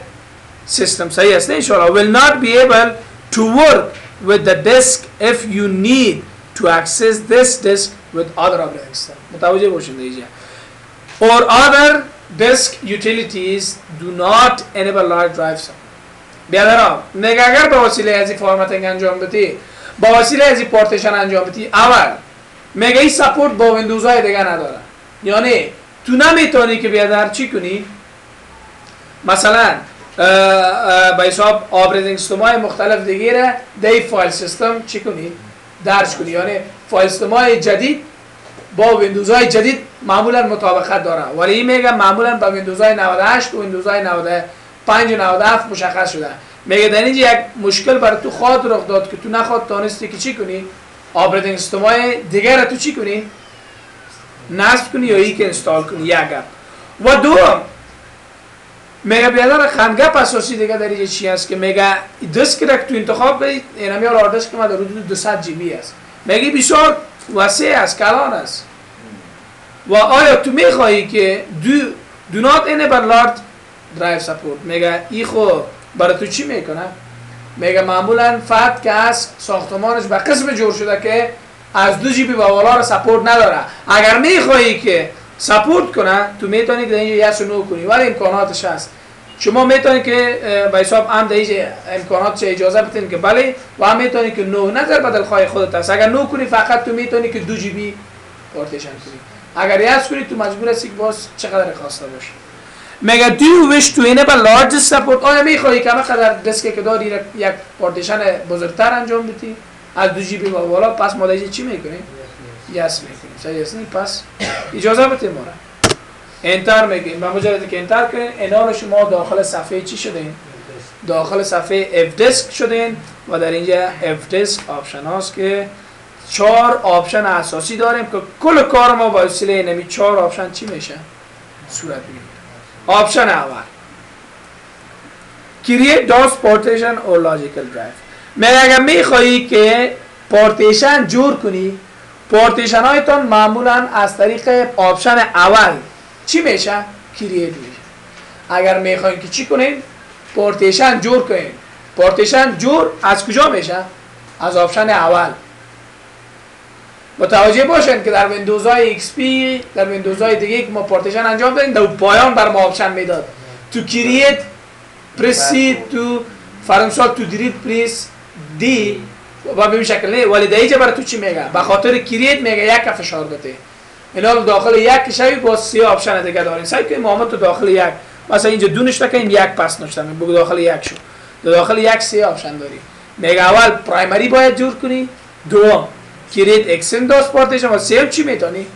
system. So yes, inshallah will not be able to work with the disk if you need to access this disk with other operating system. متوجه باشین دیجا. Or other disk utilities do not enable large drives. بیادرها میگه اگر با وسیله از این فارمتینگ انجام بدی با وسیله از انجام بدی؟ اول میگه این سپورت با ویندوز های دیگه نداره؟ یعنی تو نمی‌تونی که بیادر چی کنی؟ مثلا به حساب operating system های مختلف دیگه را دی file system چی کنی؟ درج کنی یعنی file system های جدید با ویندوز های جدید معمولا مطابقت داره ولی این میگه معمولا با ویندوز های 98 و ویندوز های 95 و 97 مشخص شده. میگه در اینجا یک مشکل بر تو خواهد رخ داد که تو نخواد تانستی که چی کنی؟ operating system های دیگر تو چی کنی؟ نصب کنی یا ای که انستال کنی؟ یک گپ. و دوم میگه بیادر خندگپ اساسی دیگه در اینجا چی هست که میگه دسک را که تو انتخاب کنی این همی حالا دسک ما در حدود 200 جی بی است میگه بسیار وسیع است کلان است. و آیا تو می‌خواهی که دو do not enable large drive support میگه ای خو برای تو چی می‌کنه میگه معمولا فقط که از ساختمانش به قسم جور شده که از دو GB و بالا رو support نداره. اگر می‌خواهی که support کنه تو می‌تونی که اینجا yes no کنی. ولی امکاناتش هست. شما می‌تونید که به حساب هم در اینجا امکاناتش اجازه بدین که بله و هم می‌تونی که no نظر بدل خواهی خودت هست. اگر no کنی فقط تو می‌تونی که دو GB پارتیشن کنی. اگر yes کنی تو مجبور هستی که باز چقدر خواسته باشه. میگه do you wish to enable large support آیا می‌خواهی که قدر disk که داری یک پارتیشن بزرگتر انجام بدی. از دو GB و بالا پس ما دیگه چی می‌کنیم yes می‌کنیم صحیح است پس اجازه بدید ما enter میگیم و مجرد که enter کنین اینا شما داخل صفحه چی شدین داخل صفحه FDISK شدین و در اینجا FDISK option هاست که چهار option اساسی داریم که کل کار ما با وسیله همی چهار option چی میشه؟ صورت می‌گیره. option اول create DOS partition or logical drive میگه اگر میخوایی که پارتیشن جور کنی پارتیشن هایتان معمولا از طریق option اول چی میشه؟ create میشه اگر می‌خواین که چی کنین؟ پارتیشن جور کنین پارتیشن جور از کجا میشه؟ از option اول متوجه باشین که در ویندوز های XP در ویندوز های دیگه که ما پارتیشن انجام دادیم در پایان بر ما آپشن می‌داد. تو کرییت پرس سی تو فرانسال تو دیلیت پرس دی و به شکل نه ولی دیگه برای تو چی میگه؟ به خاطر کرییت میگه یک فشار بده اینا داخل یک شوی با سی آپشن دیگه دارین سعی کنید محمد تو داخل یک مثلا اینجا دو نشته این یک پس نشته بگو داخل یک شو. داخل یک سی آپشن داری میگه اول پرایمری باید جور کنی. دوم create extended DOS partition. و سیو چی می‌تونی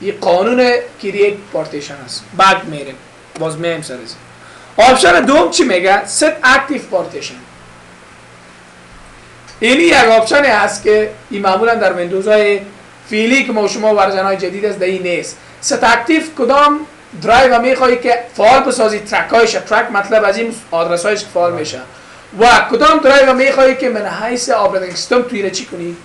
این قانون create partition است. بعد میریم باز میم سر option دوم چی میگه؟ set active partition. اینی یک option هست که این معمولا در ویندوز های فعلی که ما شما version های جدید است این نیست. set active کدام درایو میخوایی که فعال بسازی؟ ترک هایش ترک مطلب از این آدرس هایش که فعال میشه. و کدام درایو میخوایی که من حیث operating system توی چی کنی؟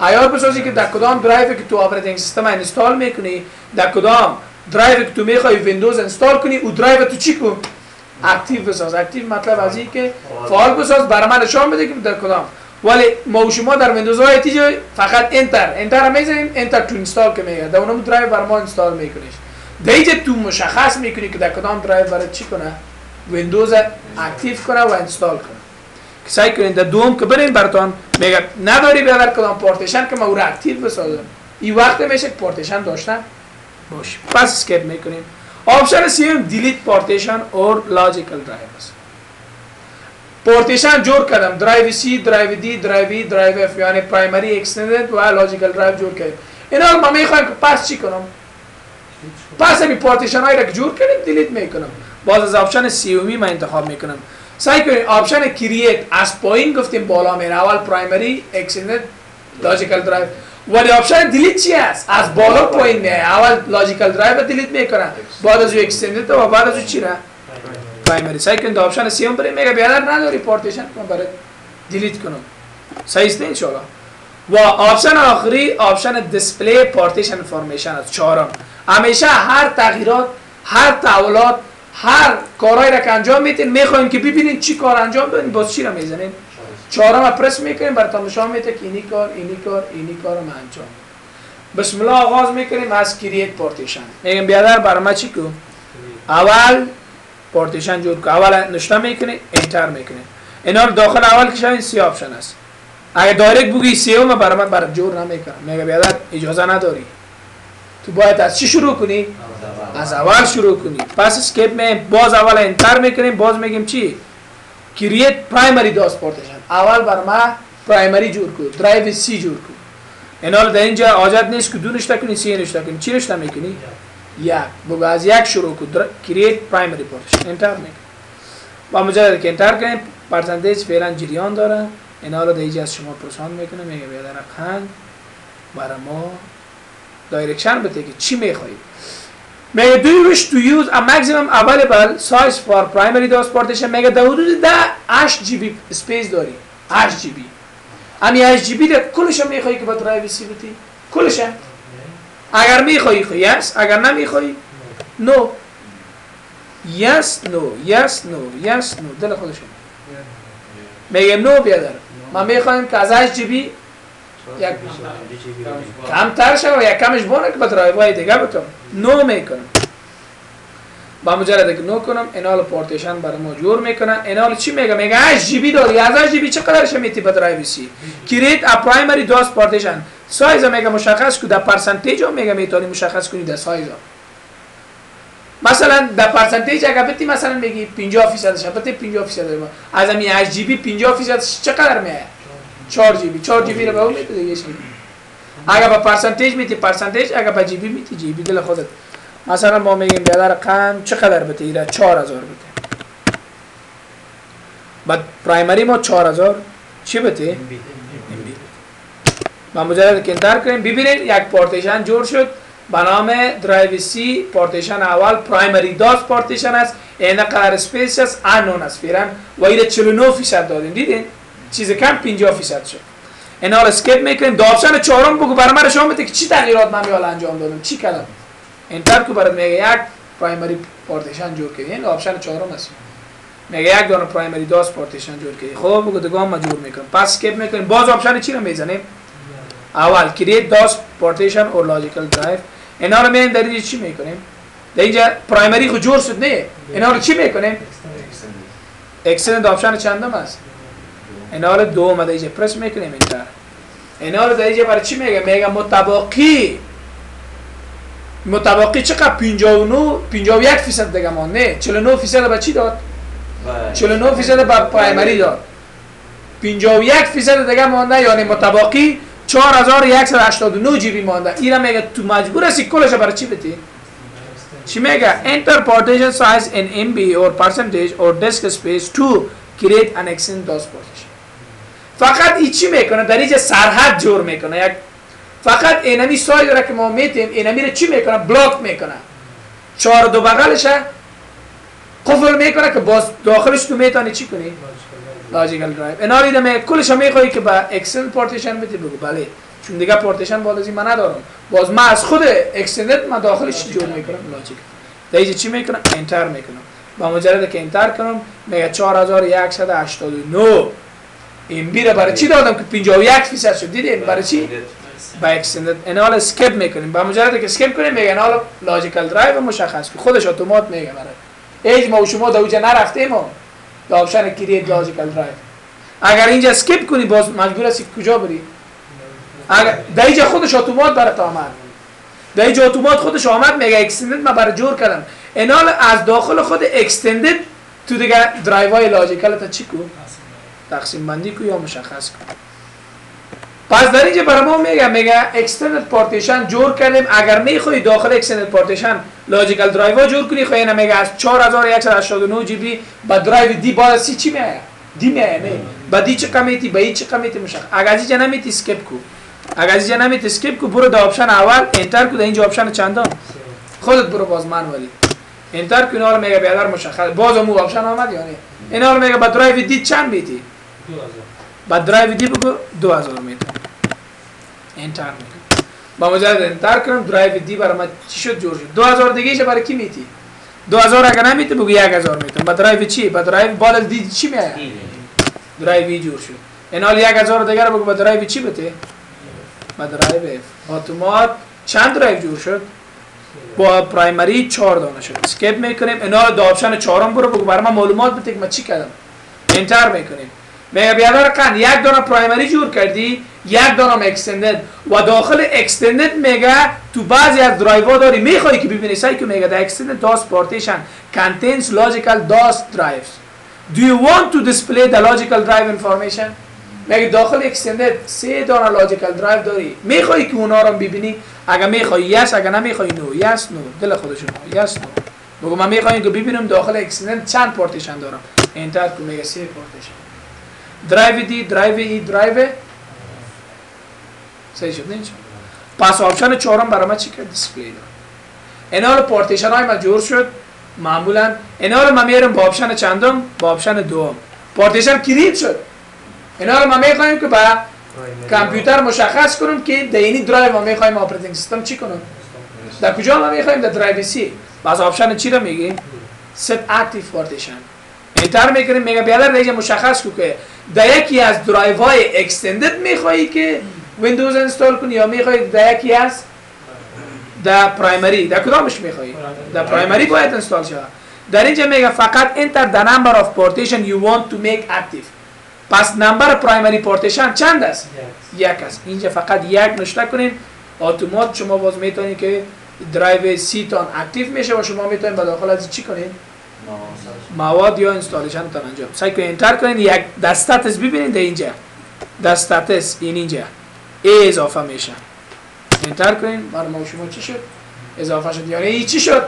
ایار بسازی که در کدام درایو که تو operating system install می‌کنی در کدام درایو که تو می‌خوای ویندوز install کنی او درایو تو چی کن active بساز active مطلب از که فعال بساز برای من نشان بده که در کدام ولی ما شما در ویندوز های تیجا فقط enter enter هم می‌زنیم enter to install که میگه در اونم درایو بر ما install میکنیش دیگه تو مشخص می‌کنی که در کدام درایو برای چی کنه ویندوز active کنه و install کنه سعی کنید در دوم که برین براتون میگه نداری بیادر کدام پارتیشن که ما او را active بسازم این وقت میشه که پارتیشن داشتن باشه پس escape می‌کنیم option سیوم delete partition or logical drive است پارتیشن جور کردم درایو C درایو D درایو E درایو F یعنی primary extended و logical drive جور کردم اینا رو ما می‌خوایم که پس چی کنم پس همین پارتیشن هایی را که جور کردیم delete می‌کنم باز از option سیومی من انتخاب می‌کنم سعی کنید option create از پایین گفتیم بالا میره. اول primary extended logical drive ولی option delete چی است از بالا پایین میاد اول logical drive delete می‌کنن بعد از extended و بعد از چی را primary. سعی کنید option سیوم بریم میگه بیادر نداری پارتیشن کنم برای delete کنم. صحیح است ان و option آخری option display partition information است چهارم. همیشه هر تغییرات هر تحولات هر کارهایی را که انجام میدین می‌خواین که ببینین چی کار انجام بدین باز چی را می‌زنین؟ چهارم پرس می‌کنیم براتون نشان میده که اینی کار اینی کار اینی کار ما انجام بسم الله آغاز می‌کنیم از create partition. میگم بیادر برای ما چی کو؟ اول پارتیشن جور کو. اول نشته می‌کنی enter می‌کنی اینا رو داخل اول که شوین سی option است. اگه direct بگی سیوم برای من برای جور نمی‌کنم. میگه بیادر اجازه نداری. تو باید از چی شروع کنی؟ از اول شروع کنی. پس escape می باز اول enter می‌کنیم باز میگیم چی؟ create primary DOS partition اول بر ما primary جور کو درایو C جور کو اینا در اینجا نیست که دو نشته کنی سی نشته کنی. چی نشته می‌کنی؟ یک. بگو از یک شروع کو create primary partition enter می‌کنی. با مجرد که enter کنیم percentage فعلا جریان داره. این حالا دیگه از شما پرسان می‌کنه میگه بیادر قند برای ما direction بده که چی می‌خواهید میگه do you wish to use a maximum available size for primary DOS partition میگه در حدود ده 8 GB space داری. 8 جی بی امی 8 جی بی ده کلش میخوایی که با C بتی کلش اگر میخوایی خو yes اگر نمیخوایی no yes no yes no yes no دل خودشون. میگم no بیادر. ما می‌خوایم که از 8 GB یک کم تر شد و یک کمش بونه که با درایوهای دیگه بتون no می‌کنم. با مجرد که no کنم اینال پارتیشن برای ما جور می‌کنن. اینال چی میگه؟ میگه 8 GB داری. از 8 GB چقدرش میتی با drive C؟ create a primary DOS partition size میگه مشخص کو در percentage میگه می‌تونی مشخص کنی در سایز مثلا در percentage اگر بتی مثلا میگی 50 درصد شبته 50 درصد از همین 8 GB 50 درصد چقدر میاد 4 GB. 4 GB رو به اون میده دیگه اگر با percentage میتی percentage. اگر با GB میتی GB. دل خودت. مثلا ما میگیم بیادر قند چقدر بته ایره 4000 بته بعد primary ما 4000 چی بته ما مجرد که enter کنیم. ببینید یک پارتیشن جور شد. به نام drive C partition اول. primary DOS partition است. این قرار space است. انون است. فیرن و ایره 49 فیصد دادیم. دیدین؟ چیز کم 50 فیصد شد. اینا حالا escape می‌کنیم option چهارم بگو برای من شما بده که چی تغییرات من حالا انجام دادم؟ چی کردم enter کو برات میگه یک primary partition جور کردی؟ این option چهارم است میگه یک دونه primary DOS partition جور کردی؟ خب بگو دگام ما جور می‌کنم. پس escape می‌کنیم باز option چی رو می‌زنیم؟ اول create DOS partition or logical drive اینا رو میایم در اینجا چی می‌کنیم؟ در اینجا primary خود جور شد نه؟ اینا رو چی می‌کنیم؟ extended option چندم است اینا رو دو اومده اینجا پرس می‌کنیم اینجا اینا رو اینجا برای چی میگه میگه متباقی متباقی چقدر 59 51 فیصد دیگه ما نه 49 فیصد به چی داد 49 فیصد به primary داد 51 فیصد دیگه مانده یعنی متباقی 4189 GB مانده اینا میگه تو مجبور هستی کلش برای چی بتی چی میگه enter partition size in MB or percentage or disk space to create an extended DOS partition فقط ای چی می‌کنه؟ در اینجا سرحد جور می‌کنه. یک فقط اینمی سایز را که ما میتیم اینمی رو چی می‌کنه؟ block می‌کنه. چهار دو بغلش قفل می‌کنه که باز داخلش تو می‌تونی چی کنی؟ logical drive اینا رو دیدم کلش که با extended partition بده بگو. بله. چون دیگه پارتیشن باز از من ندارم. باز من از خود extended من داخلش چی جور می‌کنم. logic دیگه چی می‌کنم؟ enter می‌کنم. با مجرد که enter کنم میگه 4189 این بیره برای چی دادم که 51 فیصد شد؟ دیدین برای چی؟ با extended حالا escape می‌کنیم. با مجرد که escape کنیم میگه حالا logical drive مشخص که خودش اتومات میگه برای. ایج ما و شما در اونجا نرفتیم و به option create logical drive اگر اینجا escape کنی باز مجبور هستی کجا بری؟ اگر در اینجا خودش اتومات برات آمد. در اینجا اتومات خودش آمد میگه extended من برای جور کردم. اینا از داخل خود extended تو دیگه درایو های logical تا چی کن تقسیم بندی کو یا مشخص کن پس در اینجا برای ما میگه میگه extended partition جور کردیم. اگر می‌خوای داخل extended partition logical drive جور کنی خو اینا میگه از 4189 GB با drive D بالا C چی میایه D میایه نه با D چه کمیتی با چه کمیتی مشخص؟ اگر اینجا نمیتی escape کو. اگر اینجا نمیتی escape کو برو در option اول enter کو در اینجا option چندم خودت برو باز manually enter کو اینا میگه بیادر مشخص. باز مو option آمد یا نه؟ اینا میگه با drive D چند میتی با drive D بگو 2000 میتی enter می‌کنم با مجرد enter کنم drive D برای من چی شد جور شد 2000 دیگه شه برای کی میتی 2000 اگر نمیتی بگو 1000 میتم با درایو چی با درایو بالل D چی میاد درایو جور شد اینال 1000 دیگه رو بگو با درایو چی بته با درایو اتومات چند درایو جور شد با primary 4 دانه شد escape می‌کنیم اینا دو option چهارم برو بگو برای من معلومات بده که من چی کردم enter می‌کنیم بیادر قند یک دانه primary جور کردی یک دانم extended و داخل extended میگه تو بعضی از درایو داری می‌خوای که ببینی سایی که میگه the extended DOS partition contains logical DOS drives. Do you want to display the logical drive information? میگه داخل extended سه دانه logical drive داری می‌خوای که اونا رو ببینی اگر می‌خوای yes اگر نمی‌خوای no yes no دل خودشون yes no بگو من می‌خوایم که ببینم داخل extended چند پارتیشن دارم enter کو میگه سه partition drive D drive E drive صحیح شد نه پس option چهارم برای ما چی کرد display داد این حال پارتیشن های ما جور شد معمولا این حال ما میرم با option چندم با option دوم partition create شد این حال ما می‌خوایم که با کامپیوتر مشخص کنم که در اینی درایو ما می‌خوایم operating system چی کنم در کجا ما می‌خوایم در drive C باز option چی رو میگیم set active partition enter می‌کنیم. میگه بیادر دیگه مشخص کو که در یکی از درایو های extended میخوایی که ویندوز install کنی یا میخوایی در یکی از در primary. در کدامش میخوایی؟ در primary باید install شود. در اینجا میگه فقط enter the number of partition you want to make active. پس number primary partition چند است؟ یک است. اینجا فقط یک نشته کنین. اتومات شما باز می‌تونید که درایو سی تان active میشه و شما می‌تونید به داخل از چی کنین؟ مواد یا installation تان انجام. سعی کنین enter کنین یک status ببینید در اینجا. status این اینجا. ای اضافه میشه. enter کنین برای ما شما چی شد؟ اضافه شد. یعنی ای چی شد؟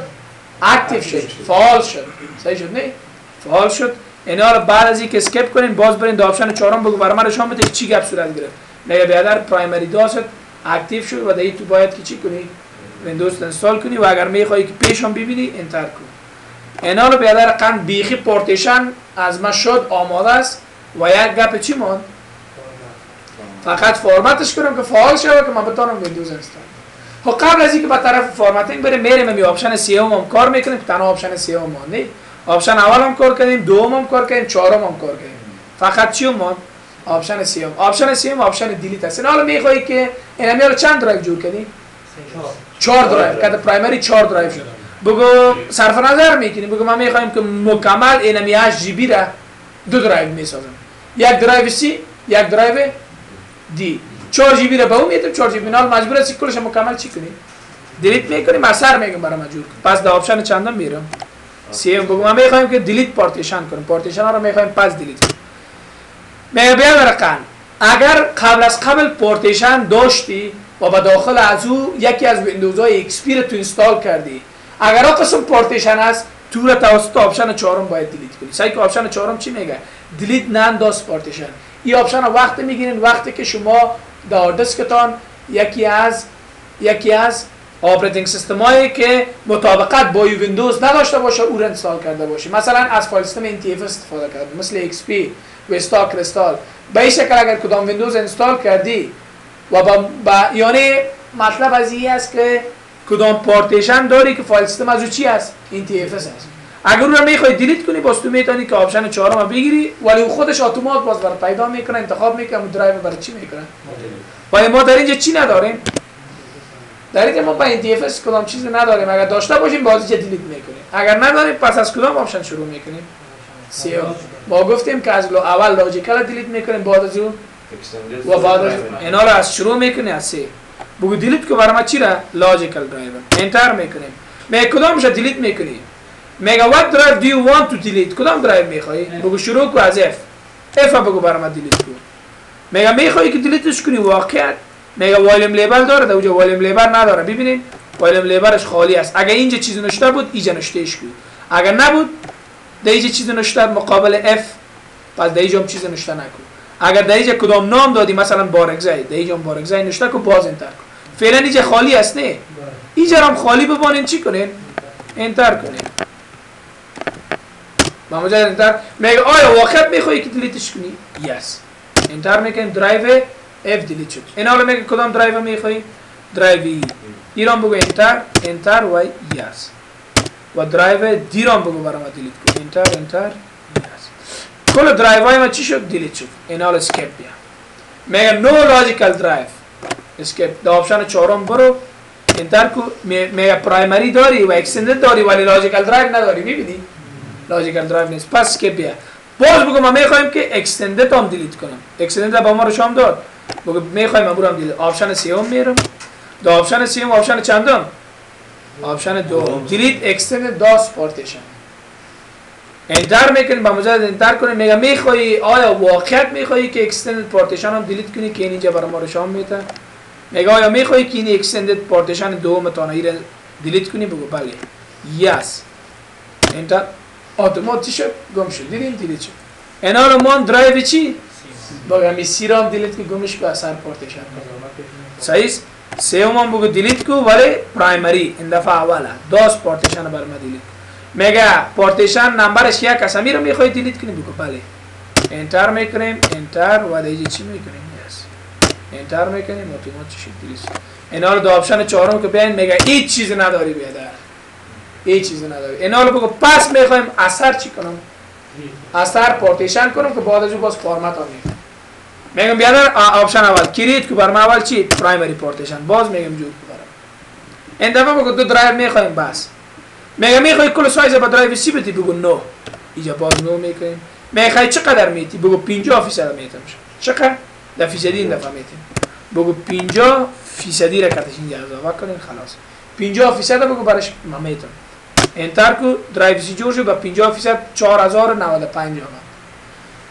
active شد. فعال شد. صحیح شد نه؟ فعال شد. اینا رو بعد از اینکه escape کنین باز برین دو option چهارم بگو برای من نشون بده چی گپ صورت گرفت. میگه بیادر primary DOS ات active شد و دیگه تو باید که چی کنی؟ ویندوز install کنی و اگر می‌خوای که پیش هم ببینی enter کن. اینا رو بیادر قن بیخی پارتیشن از ما شد آماده است و یک گپ چی ماند؟ فقط فرمتش کنم که فعال شود که من بتونم ویندوز install خب قبل از اینکه به طرف formatting بریم میریم می option سیوم هم کار می‌کنیم. تنها option سیوم مانده option اول هم کار کردیم دوم هم کار کردیم چهارم هم کار کردیم. فقط چی ماند؟ option سیوم option سیوم option delete است. حالا می‌خوای که اینا رو چند درایو جور کنی چهار. درایو که primary چهار درایو شد. بگو صرف نظر می‌کنی. بگو ما می‌خوایم که مکمل اینمی 8 GB را دو درایو می‌سازم. یک درایو سی یک درایو دی. 4 GB را به اون می‌تونم 4 GB نال مجبور هستی کلش مکمل چی کنی؟ delete می‌کنیم از سر میگم برای مجبور. پس در option چندم میرم؟ سیو بگو ما می‌خوایم که delete partition کنیم. پارتیشن ها رو می‌خوایم پس delete کنیم. بیا اگر قبل از قبل پارتیشن داشتی و به داخل از او یکی از ویندوز های تو install کردی اگر آن قسم پارتیشن است تو رو توسط option چهارم باید delete کنی. سعی که option چهارم چی میگه؟ delete non DOS partition. این option وقت می‌گیرین وقتی که شما در دیسک تان یکی از یکی از operating system هایی که مطابقت با ویندوز نداشته باشه او را install کرده باشه. مثلا از فایل سیستم NTF استفاده کرد مثل XP و استاک کریستال به این شکل اگر کدام ویندوز install کردی و با, با یعنی مطلب از این است که کدام پارتیشن داری که فایل سیستم از او چی است NTFS است اگر اون رو می‌خوای delete کنی باز تو می‌تونی که option چهارم بگیری ولی خودش اتومات باز بر پیدا می‌کنه انتخاب می‌کنه و درایو برای چی می‌کنه؟ ولی ما در اینجا چی نداریم؟ در اینکه ما با NTFS کدام چیزی نداریم. اگر داشته باشیم بازی چه delete می‌کنیم. اگر نداریم پس از کدام option شروع می‌کنیم؟ سیو. ما گفتیم که از اول logical delete می‌کنیم بعد از اون و بعد از اینا رو از شروع می‌کنی از سی بگو delete که برای ما چی را؟ logical drive enter می‌کنیم. می کدامش delete می‌کنی میگه what drive do you want to delete کدام درایو می‌خوای؟ بگو شروع کو از اف اف بگو برای ما delete کن. میگه می‌خوای که delete ش کنی؟ واقعیت میگه volume label داره در اونجا volume label نداره. ببینید volume label ش خالی است. اگر اینجا چیزی نشته بود اینجا نشتهش کن اگر نبود در اینجا چیزی نشته مقابل اف پس در اینجا هم چیزی نشته نکن. اگر در اینجا کدام نام دادی مثلا بارگزای در اینجا بارگزای نشته کن باز enter کن. فعلا اینجا خالی است نه؟ اینجا هم خالی ببانین چی کنین؟ enter کنین. با مجرد enter. میگه آیا واقعا میخوایی که delete ش کنی؟ yes. enter می‌کنین درایو اف delete شد. این حالا میگه کدام درایو میخوایی درایو ای ای را بگو enter. enter و yes. و درایو دی را بگو برام delete کن. enter enter yes. کل درایو های ما چی شد؟ delete شد. این حال escape بیا. میگه no logical drive. escape دا option چهارم برو enter کو میگه primary داری و extended داری ولی logical drive نداری می‌بینی؟ logical drive نیست. پس escape بیا. باز بگو ما می‌خوایم که extended هم delete کنم. extended با ما رو شام داد. بگو می‌خوایم من برم delete option سیوم میرم. دو option سیوم option چندم؟ option دو. delete extended DOS partition enter می‌کنیم با مجرد enter کنیم میگه میخوایی آیا واقعیت میخوایی که extended partition هم delete کنی که این اینجا برای ما رو شام میده؟ میگه آیا میخوایی که این extended partition دوم تانایی رو delete کنی بگو بله. yes. enter اتومات چی شد گم شد. دیدین دیدید شد. اینا رو ما درایو چی؟ با همین سی را delete که گمش به اثر پارتیشن. صحیح است سوم هم بگو delete کو ولی primary این دفعه اوله. DOS partition بر ما delete. میگه partition number ش یک است رو می‌خوای delete کنی بگو بله. enter می‌کنیم enter و دیگه چی می‌کنیم؟ enter می‌کنیم چی شد؟ delete اینا رو دو option چهارم که بیاین میگه هیچ چیزی نداری بیادر هیچ چیزی نداری. اینا رو بگو پس می‌خوایم از سر چی کنم؟ از سر پارتیشن کنم که بعد از باز فرمت ها میگم میگم بیادر option اول. create که برم اول چی؟ primary partition. باز میگم جور که برم این دفعه بگو دو درایو می‌خوایم بس. میگم می‌خوای کل سایز با درایو سی بتی بگو no اینجا باز no می‌کنیم. می‌خوای چقدر میتی؟ بگو 50 فیصد میتم. چقدر؟ در فیصدی این دفعه میتیم بگو 50 فیصدی رکتش اینجا اضافه کنین خلاص 50 فیصد بگو برش میتم enter کو drive C جور شد با 50 فیصد 4095 آمد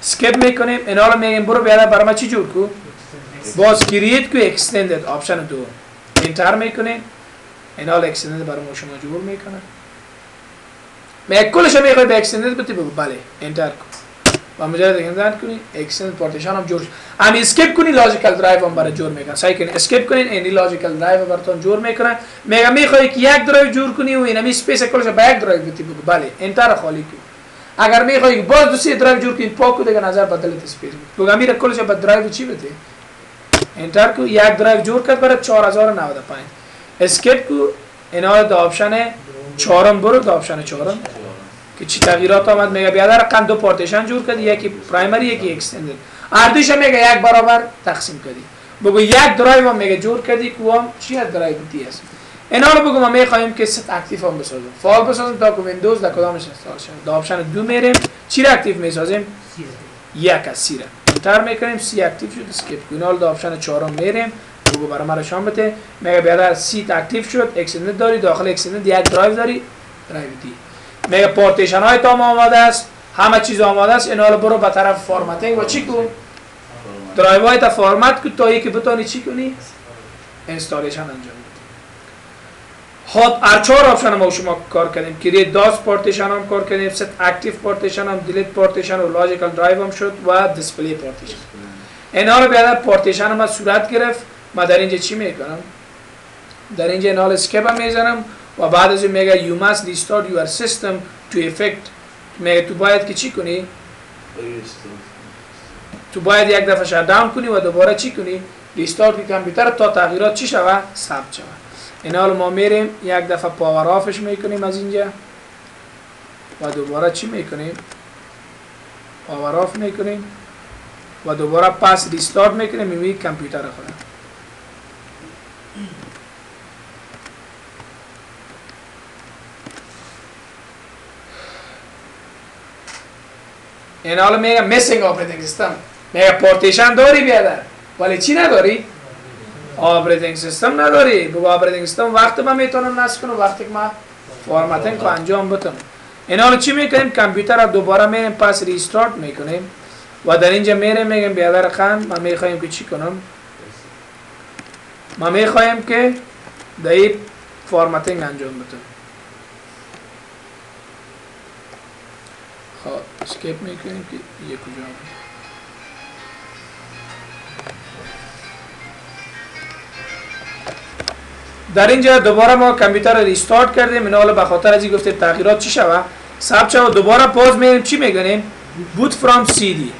escape می‌کنیم اینا رو میگیم برو بیادر برای ما چی جور کو باز create کو extended option دو enter می‌کنیم اینا رو extended برای ما شما جور می‌کنه میگه کلش هم می‌خوای به extended بتی بگو بله enter کو و مجرد extended کنی extended partition هم جور هم escape کنی logical drive هم برای جور می‌کنه سعی کنی escape کنین اینی logical drive براتون جور می‌کنه میگه می‌خوای که یک درایو جور کنی و اینمی space کلش به یک درایو بتی بگو. بله enter خالی کنی اگر می‌خوای باز دو سه درایو جور کنید پاک دیگه نظر به دلت space تو امیر کلش به درایو چی بده enter کو یک درایو جور کرد برای 4095 escape کو اینا دو option چهارم برو دو option چهارم. که چی تغییرات آمد میگه بیادر رقم دو پارتیشن جور کردی یکی primary یکی extended هردوش میگه یک برابر تقسیم کردی. بگو یک درایو هم میگه جور کردی که هم چی از درایو تی است اینا رو بگو ما می‌خوایم که set active هم بسازیم. فعال بسازیم تا که ویندوز در کدامش استفاده شد دو میریم. چی را active می‌سازیم؟ یک از C را enter می‌کنیم سی اکتیو شد. escape رو دو option چهارم میریم. بگو برای ما نشان بده. میگه بیادر سی اکتیو شد. extended داری داخل extended یک درایو داری. drive D. میگه پارتیشن های تام آماده است همه چیز آماده است. اینا رو برو به طرف formatting و چی کن؟ درایو های فرمت کن. تا که بتونی چی کنی؟ installation انجام خب هر چهار option ما شما کار کردیم. که DOS partition هم کار کردیم. set active partition هم delete partition و logical drive هم شد و display partition. اینا رو بیادر پارتیشن هم صورت گرفت. ما در اینجا چی می‌کنم؟ در اینجا اینا رو escape هم می‌زنم. و بعد از این میگه you must restart your system to effect. میگه تو باید که چی کنی؟ تو باید یک دفعه shut down کنی و دوباره چی کنی؟ restart کنی کامپیوتر تا تغییرات چی شوه ثبت شوه اینا رو ما میریم یک دفعه power off ش می‌کنیم از اینجا. و دوباره چی می‌کنیم؟ power off می‌کنیم. و دوباره پس restart می‌کنیم می‌بینی کامپیوتر خودم. این حالا میگه missing operating system میگه پارتیشن داری بیادر. ولی چی نداری؟ operating system نداری. بگو operating system وقت من می‌تونم نصب کنم وقتی که من formatting کو انجام بدم. این حالا چی می‌کنیم؟ کامپیوتر رو دوباره میریم پس restart می‌کنیم. و در اینجا میریم میگیم بیادر خان ما می‌خوایم که چی کنم؟ ما می‌خوایم که در این formatting انجام بدم. خب escape می‌کنیم که یه کجا در اینجا دوباره ما کامپیوتر رو restart کردیم اینا حالا به خاطر از این گفته تغییرات چی شوه ثبت شوه دوباره پس میریم چی می‌کنیم boot from CD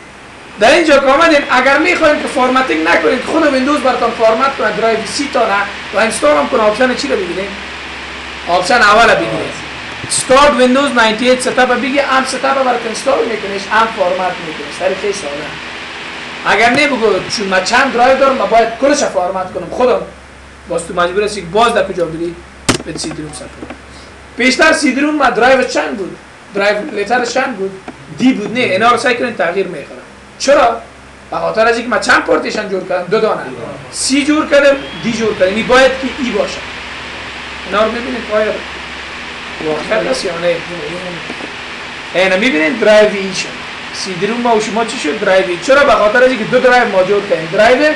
در اینجا که آمدیم اگر می‌خوایم که formatting نکنید خود ویندوز براتون فرمت کنه drive C تانه و install هم کنه option چی رو بگیریم option اول بگیریم start windows 98 setup بگی ام setup برات install میکنیش ام فرمت میکنیش. طریقه ساده اگر نه بگو چون من چند درایو دارم من باید کلش فرمت کنم. خودم باز تو مجبور هستی باز در کجا بری به CD-ROM سپر پیشتر CD-ROM ما درایو چند بود؟ drive letter چند بود؟ D بود نه. اینا رو سعی تغییر می‌کنم چرا؟ به خاطر از اینکه من چند پارتیشن جور کردم؟ دو دانه C جور کردم D جور کردم. این باید که E باشه. اینا رو ببینید آیا واقعا هست یا نه اینا می‌بینید drive شه CD-ROM ما و شما چی شد drive E چرا به خاطر اینکه دو درایو ما جور کردیم درایو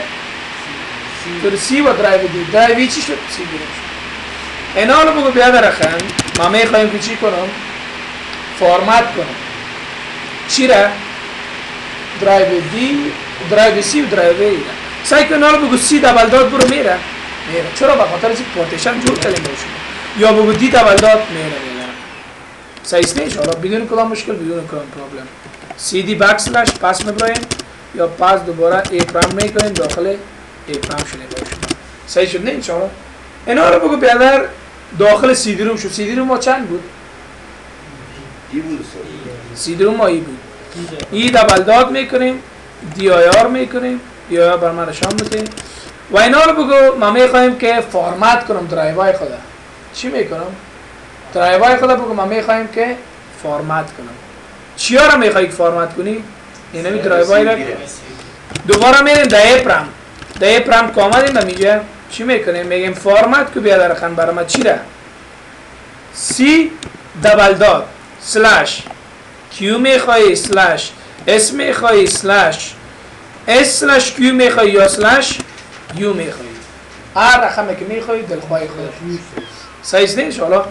تو C و drive D drive چی شد CD-ROM شد. اینا رو بگو بیادر خان ما می‌خوایم که چی کنم؟ فرمت کنم. چی را؟ drive D drive C و drive E سعی کن حالا بگو C double dot برو میره. میره. چرا؟ به خاطر اینکه پارتیشن جور کردیم یا بگو D dot میره میره نیست. حالا بدون کدام مشکل بدون کدام problem. CD backslash پس می‌بریم. یا پس دوباره A prompt می‌کنیم داخل A prompt شده باشیم صحیح شد نه انشاءالله. اینا رو بگو بیادر داخل CD-ROM شد CD-ROM ما چند بود؟ E بود sir. CD-ROM ما E بود. E double dot می‌کنیم DIR می‌کنیم DIR بر من نشان بده و اینا رو بگو ما می‌خوایم که فرمت کنم درایوای خدا. چی می‌کنم؟ درایوای خدا بگو ما می‌خوایم که فرمت کنم. چیا رو میخوایی که فرمت کنی؟ این همی درایوای را دوباره میریم در A prompt در A prompt که آمدیم چی می‌کنیم؟ میگیم فرمت که بیادر خان برای ما چی را؟ C double dot slash Q میخوایی slash S میخوایی slash S slash Q میخوایی یا slash U میخوایی هر رقمی که میخوایی دلخواهی خودت. سایز نیست حالا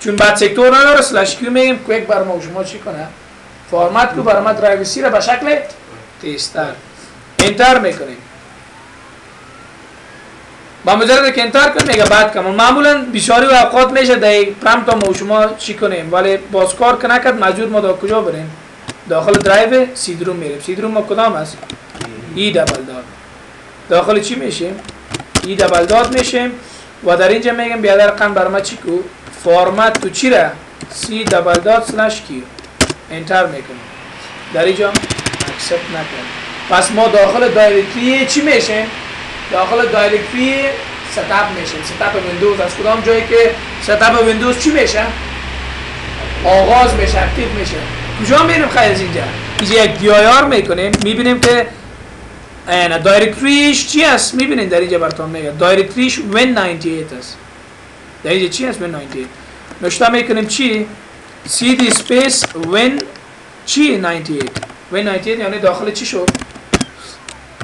چون bad sector نداره slash Q میگیم؟ quick بر ما شما چی کنه؟ فرمت کو برای ما drive C را به شکل تیزتر enter می‌کنیم. با مجرد که Enter کنیم میگه bad command معمولا بیشتری اوقات میشه در prompt تا ما شما چی کنیم؟ ولی باز کار که نکرد مجبور ما دا کجا بریم؟ داخل درایو CD-ROM میریم. CD-ROM ما کدام است؟ E double dot. داخل چی میشیم؟ E double dot میشیم. و در اینجا میگم بیادر رقم بر ما چی کو؟ فرمت تو چی را؟ C double dot slash Q Enter می‌کنیم در اینجا accept نکنیم پس ما داخل directory چی میشیم؟ داخل directory setup میشیم. setup ویندوز از کدام جایی که setup ویندوز چی میشه؟ آغاز میشه active میشه. کجا میریم خیلی از اینجا؟ اینجا یک dir می‌کنیم. می‌بینیم که directory ش چی است می‌بینید در اینجا براتون میگه directory ش win98 است در اینجا چی است win98 نوشته می‌کنیم چی cd space win چی 98 win98 یعنی داخل چی شد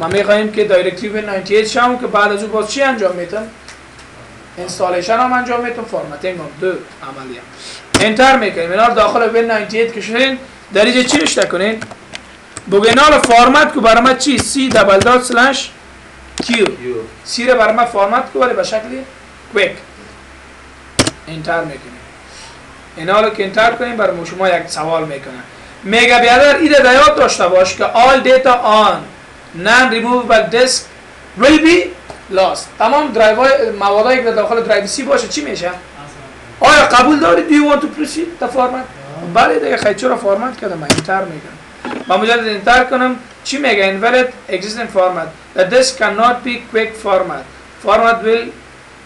ما می‌خوایم که directory win98 شم که بعد از اون باز چی انجام میتم installation هم انجام میتم formatting هم دو عملیه Enter می‌کنیم اینا داخل win98 کشیدین در اینجا چی نوشته کنین رو فرمت که برای چی؟ C double dot slash Q یو C رو برای ما فرمت که ولی به شکل quick Enter می‌کنیم. اینا رو که Enter کنیم برای شما یک سوال می‌کنه. میگه بیادر ایده دیاد داشته باش که all data on. Non removable disk will be lost. تمام درایو های موادایی که داخل درایو C باشه چی میشه؟ آیا قبول داری؟ Do you want to proceed the format? بله دیگه خیلی چرا فرمت کردم؟ من Enter می‌کنم. با مجرد Enter کنم. چی میگه؟ invalid existing format. The disk cannot be quick format. Format will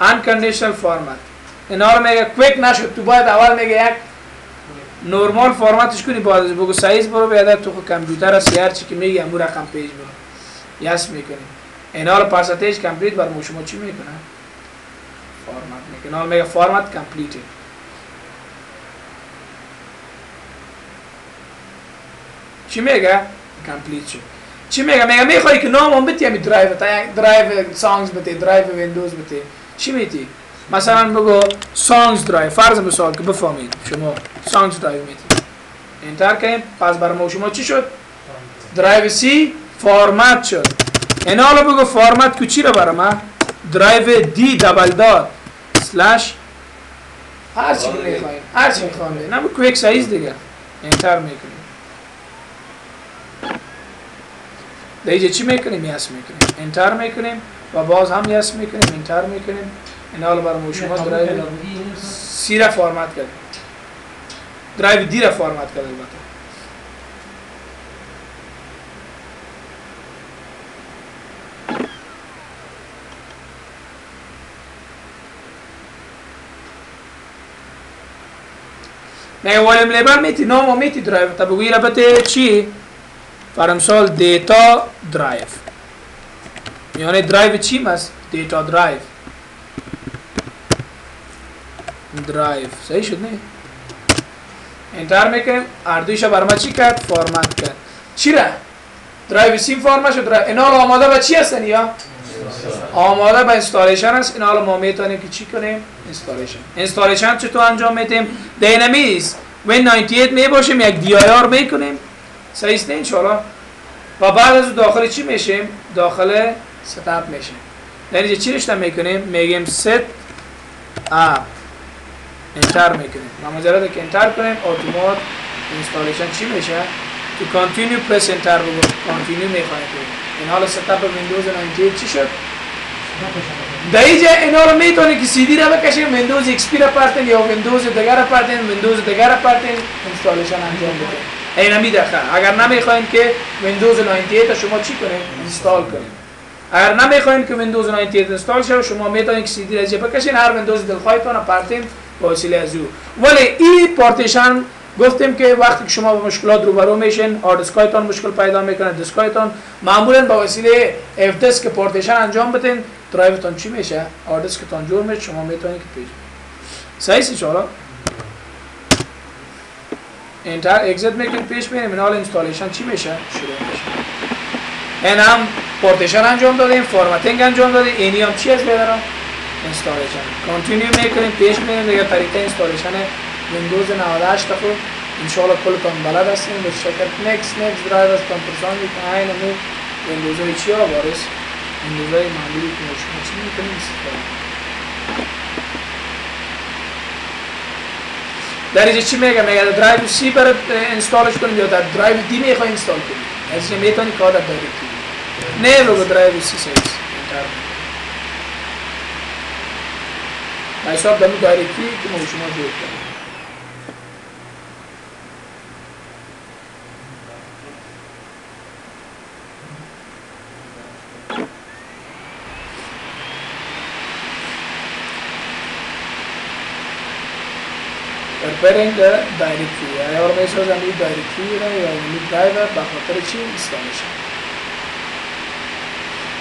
unconditional format. اینا رو میگه quick نشد. تو باید اول میگه یک نورمال فرمتش کنی از بگو سایز برو بیادر تو خود کامپیوتر هستی. هر چی که میگه امو رقم پیج برو. yes می‌کنی. اینا رو percentage complete بر شما چی می‌کنه فرمت می‌کنه. اینا میگه فرمت چی میگه complete شد چی میگه میگه می‌خوای که نام هم بتی همی درایو تا درایو songs بتی درایو ویندوز بتی چی میتی مثلا بگو songs درایو فرض مثال که بفهمید شما songs درایو میتی Enter کنیم پس بر ما شما چی شد درایو C فرمت شد اینا حالا بگو فرمت که چی رو برای ما درایو D double dot slash هر چی که می‌خوایم هر چی می‌خوایم نه quick سایز دیگه Enter می‌کنیم اینجا چی می‌کنیم؟ yes می‌کنیم. Enter می‌کنیم و باز هم yes می‌کنیم Enter می‌کنیم. این حالا برای شما درایو C را فرمت کرد درایو D را فرمت کرد البته. میگه ولیم لیبل میتی نام و میتی درایو. تا بگوی البته چی؟ فرمسال دیتا درایو یعنی درایو چی مست دیتا درایو درایو صحیح شد نه انتر می‌کنیم اردویش بر ما چی کرد فرمت کرد چی را درایو سیم فرمت شد درایو اینا آماده به چی هستن یا آماده به اینستالیشن است اینا ما می‌تونیم که چی کنیم اینستالیشن اینستالیشن چطور انجام میدیم دینامیز win 98 می باشیم یک D I R می‌کنیم صحیح است انشالله و بعد از داخل چی میشیم؟ داخل setup میشیم. در اینجا چی نوشته می‌کنیم؟ میگیم setup Enter می‌کنیم. و مجرد که Enter کنیم اتومات installation چی میشه؟ تو continue press Enter بگو continue می‌خوایم این حال setup ویندوز 98 چی شد؟ در اینجا اینا رو می‌تونی که سی دی را بکشیم ویندوز XP را پرتین یا ویندوز دیگر را پرتین ویندوز دیگر را پرتین installation انجام بدین این می داخل اگر نمی‌خواین که ویندوز 98 شما چی کنید install کنید اگر نمی‌خواین که ویندوز 98 install شه شما می‌تونید سی دی اینجا بکشین. هر ویندوز دلخواهتون را پرتین با وسیله از او. ولی این پارتیشن گفتیم که وقتی که شما با مشکلات روبرو میشین hard disk ایتون مشکل پیدا می‌کنه disk ایتون معمولا با وسیله fdisk partition انجام بدین. درایوتون چی میشه؟ hard disk تون جور میشه شما می‌تونید که پیش صحیح چرا Enter exit می‌کنید پیش میریم این حال installation چی میشه؟ شروع میشه. این هم پارتیشن انجام دادیم formatting انجام دادیم اینی هم چی از بیدارم installation continue می‌کنیم پیش میریم دیگه طریقه installation ویندوز 98 خود انشاءالله کلتون بلد هستیم به شکل next next drivers کمپرسان می‌کنه این ویندوز های چی ها؟ وارس ویندوز های معمولی که شما چی می‌کنیم. استفاده در اینجا چی میگه میگه در درایو C برات install ش کنیم یا در درایو D می‌خوای install کنیم از اینجا می‌تونی کار در directory نه بگو درایو C سیز حساب دمو directory که ما شما جور کنیم preparing the directory اور می‌سازم این directory را یا این درایور به خاطر چی installation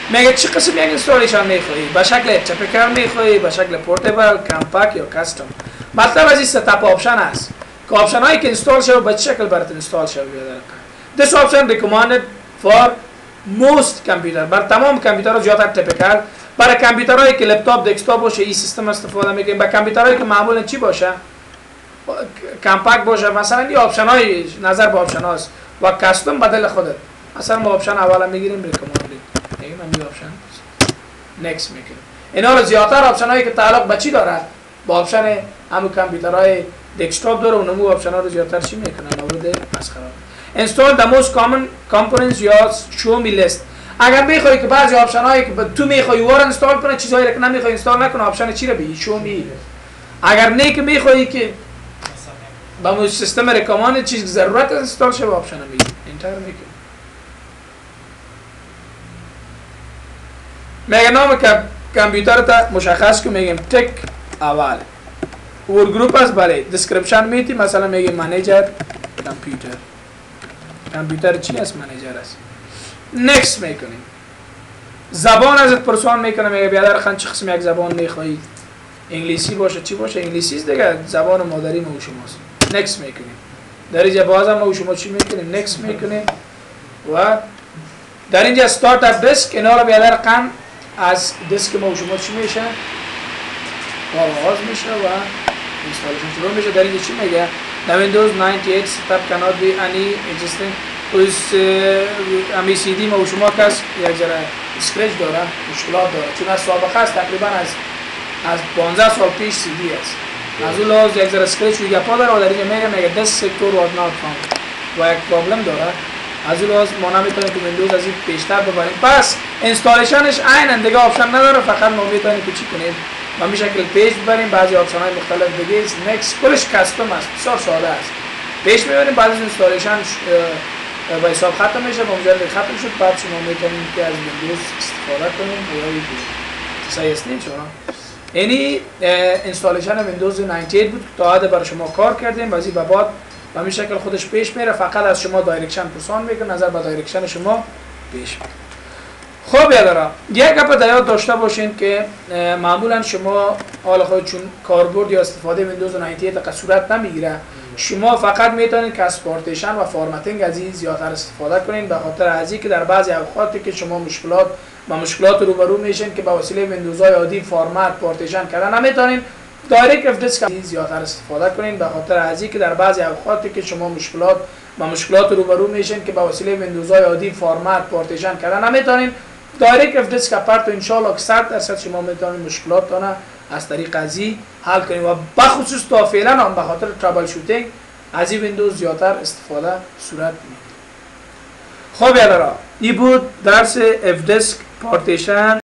میگه چه قسم یک installation میخوایی به شکل typical میخوایی به شکل portable compact یا custom مطلب از این setup option است که option هایی که install شده به شکل برات install شده بیاد This option recommended for most computer. بر تمام کامپیوترها زیادتر typical برای کامپیوترهایی که لپتاپ desktop باشه این سیستم استفاده می‌کنیم با کامپیوترهایی که معمولا چی باشه کمپاک باشه مثلا این آپشن های نظر به آپشن هاست. و کاستوم بدل خودت. مثلا ما آپشن اولا می‌گیریم ریکامند میگیم من آپشن نکس می‌کنیم اینا رو زیادتر آپشن هایی که تعلق به چی داره؟ با آپشن همون کامپیوترهای دسکتاپ داره اونم آپشن ها رو زیادتر چی می‌کنن؟ مورد مسخره. Install the most common components یا show me list. اگر می‌خوای که بعضی آپشن هایی که تو می‌خوای وار انستال کنه چیزایی که نمی‌خوای انستال نکنه آپشن چی رو بگی؟ شو می اگر نه که می‌خوای که با سیستم ریکامان چیز ضرورت انستال شه آپشن میگی انتر میگی میگه نام کامپیوتر تا مشخص که میگیم تک اول. ور گروپ است بله. دیسکریپشن میتی مثلا میگه منیجر کامپیوتر. کامپیوتر چی است؟ منیجر است. نکست می‌کنیم. زبان ازت پرسوان می‌کنه میگه بیادر خان چه قسم یک زبان میخوایی؟ انگلیسی باشه چی باشه؟ انگلیسی دیگه. زبان مادری ما شماست. next می‌کنیم در اینجا باز ما شما چی می‌کنیم؟ next می‌کنیم. و در اینجا startup disk اینا رو بیادر قم از disk ما شما چی میشه؟ آغاز میشه و installation شروع میشه. در اینجا چی میگه؟ The Windows 98 setup cannot be any existing. از امی سی دی ما شما کس یک ذره scratch داره مشکلات داره. چون از سابقه است تقریبا از از 15 سال پیش سی دی است. scratch و پا داره و در اینجا میگه میگه this sector was not found و یک problem داره. از اون لحاظ ما نمی‌تونیم که ویندوز از این بیشتر ببریم. پس installation ش عین دیگه option نداره فقط ما می‌تونیم که چی کنیم و امی شکل پیش ببریم. بعضی option های مختلف دیگه نکس کلش custom است. بسیار ساده است. پیش می‌بریم بعد از installation با حساب ختم میشه. با مجرد ختم شد. بعد شما می‌تونید که از ویندوز استفاده کنیم. یا صحیح است شما یعنی installation ویندوز 98 بود تا حد برای شما کار کردیم بعضی به بعد به همین شکل خودش پیش میره فقط از شما direction پرسان می‌کنه نظر به direction شما پیش میره خب یادارم یک گپ در یاد داشته باشین که معمولا شما حال خود چون کاربرد یا استفاده ویندوز 98 صورت نمی‌گیره. شما فقط می‌تونید که از پارتیشن و فرمتینگ از این زیادتر استفاده کنین به خاطر از که در بعضی اوقاتی که شما مشکلات با مشکلات روبرو میشین که با وسیله ویندوز های عادی فرمت پارتیشن کردن. نمی‌تونین دایرکت دیسک زیادتر استفاده کنین به خاطر از که در بعضی اوقاتی که شما مشکلات با مشکلات روبرو میشین که با وسیله ویندوز های عادی فرمت پارتیشن کردن. نمی‌تونین دایرکت دیسک اپارت ان شاء الله که 100 درصد شما می‌تونین مشکلاتتان از طریق ازی حل کنین و بخصوص تا فعلا هم به خاطر troubleshooting از ویندوز زیادتر استفاده صورت می‌گیره. خب یالا این بود درس fdisk partition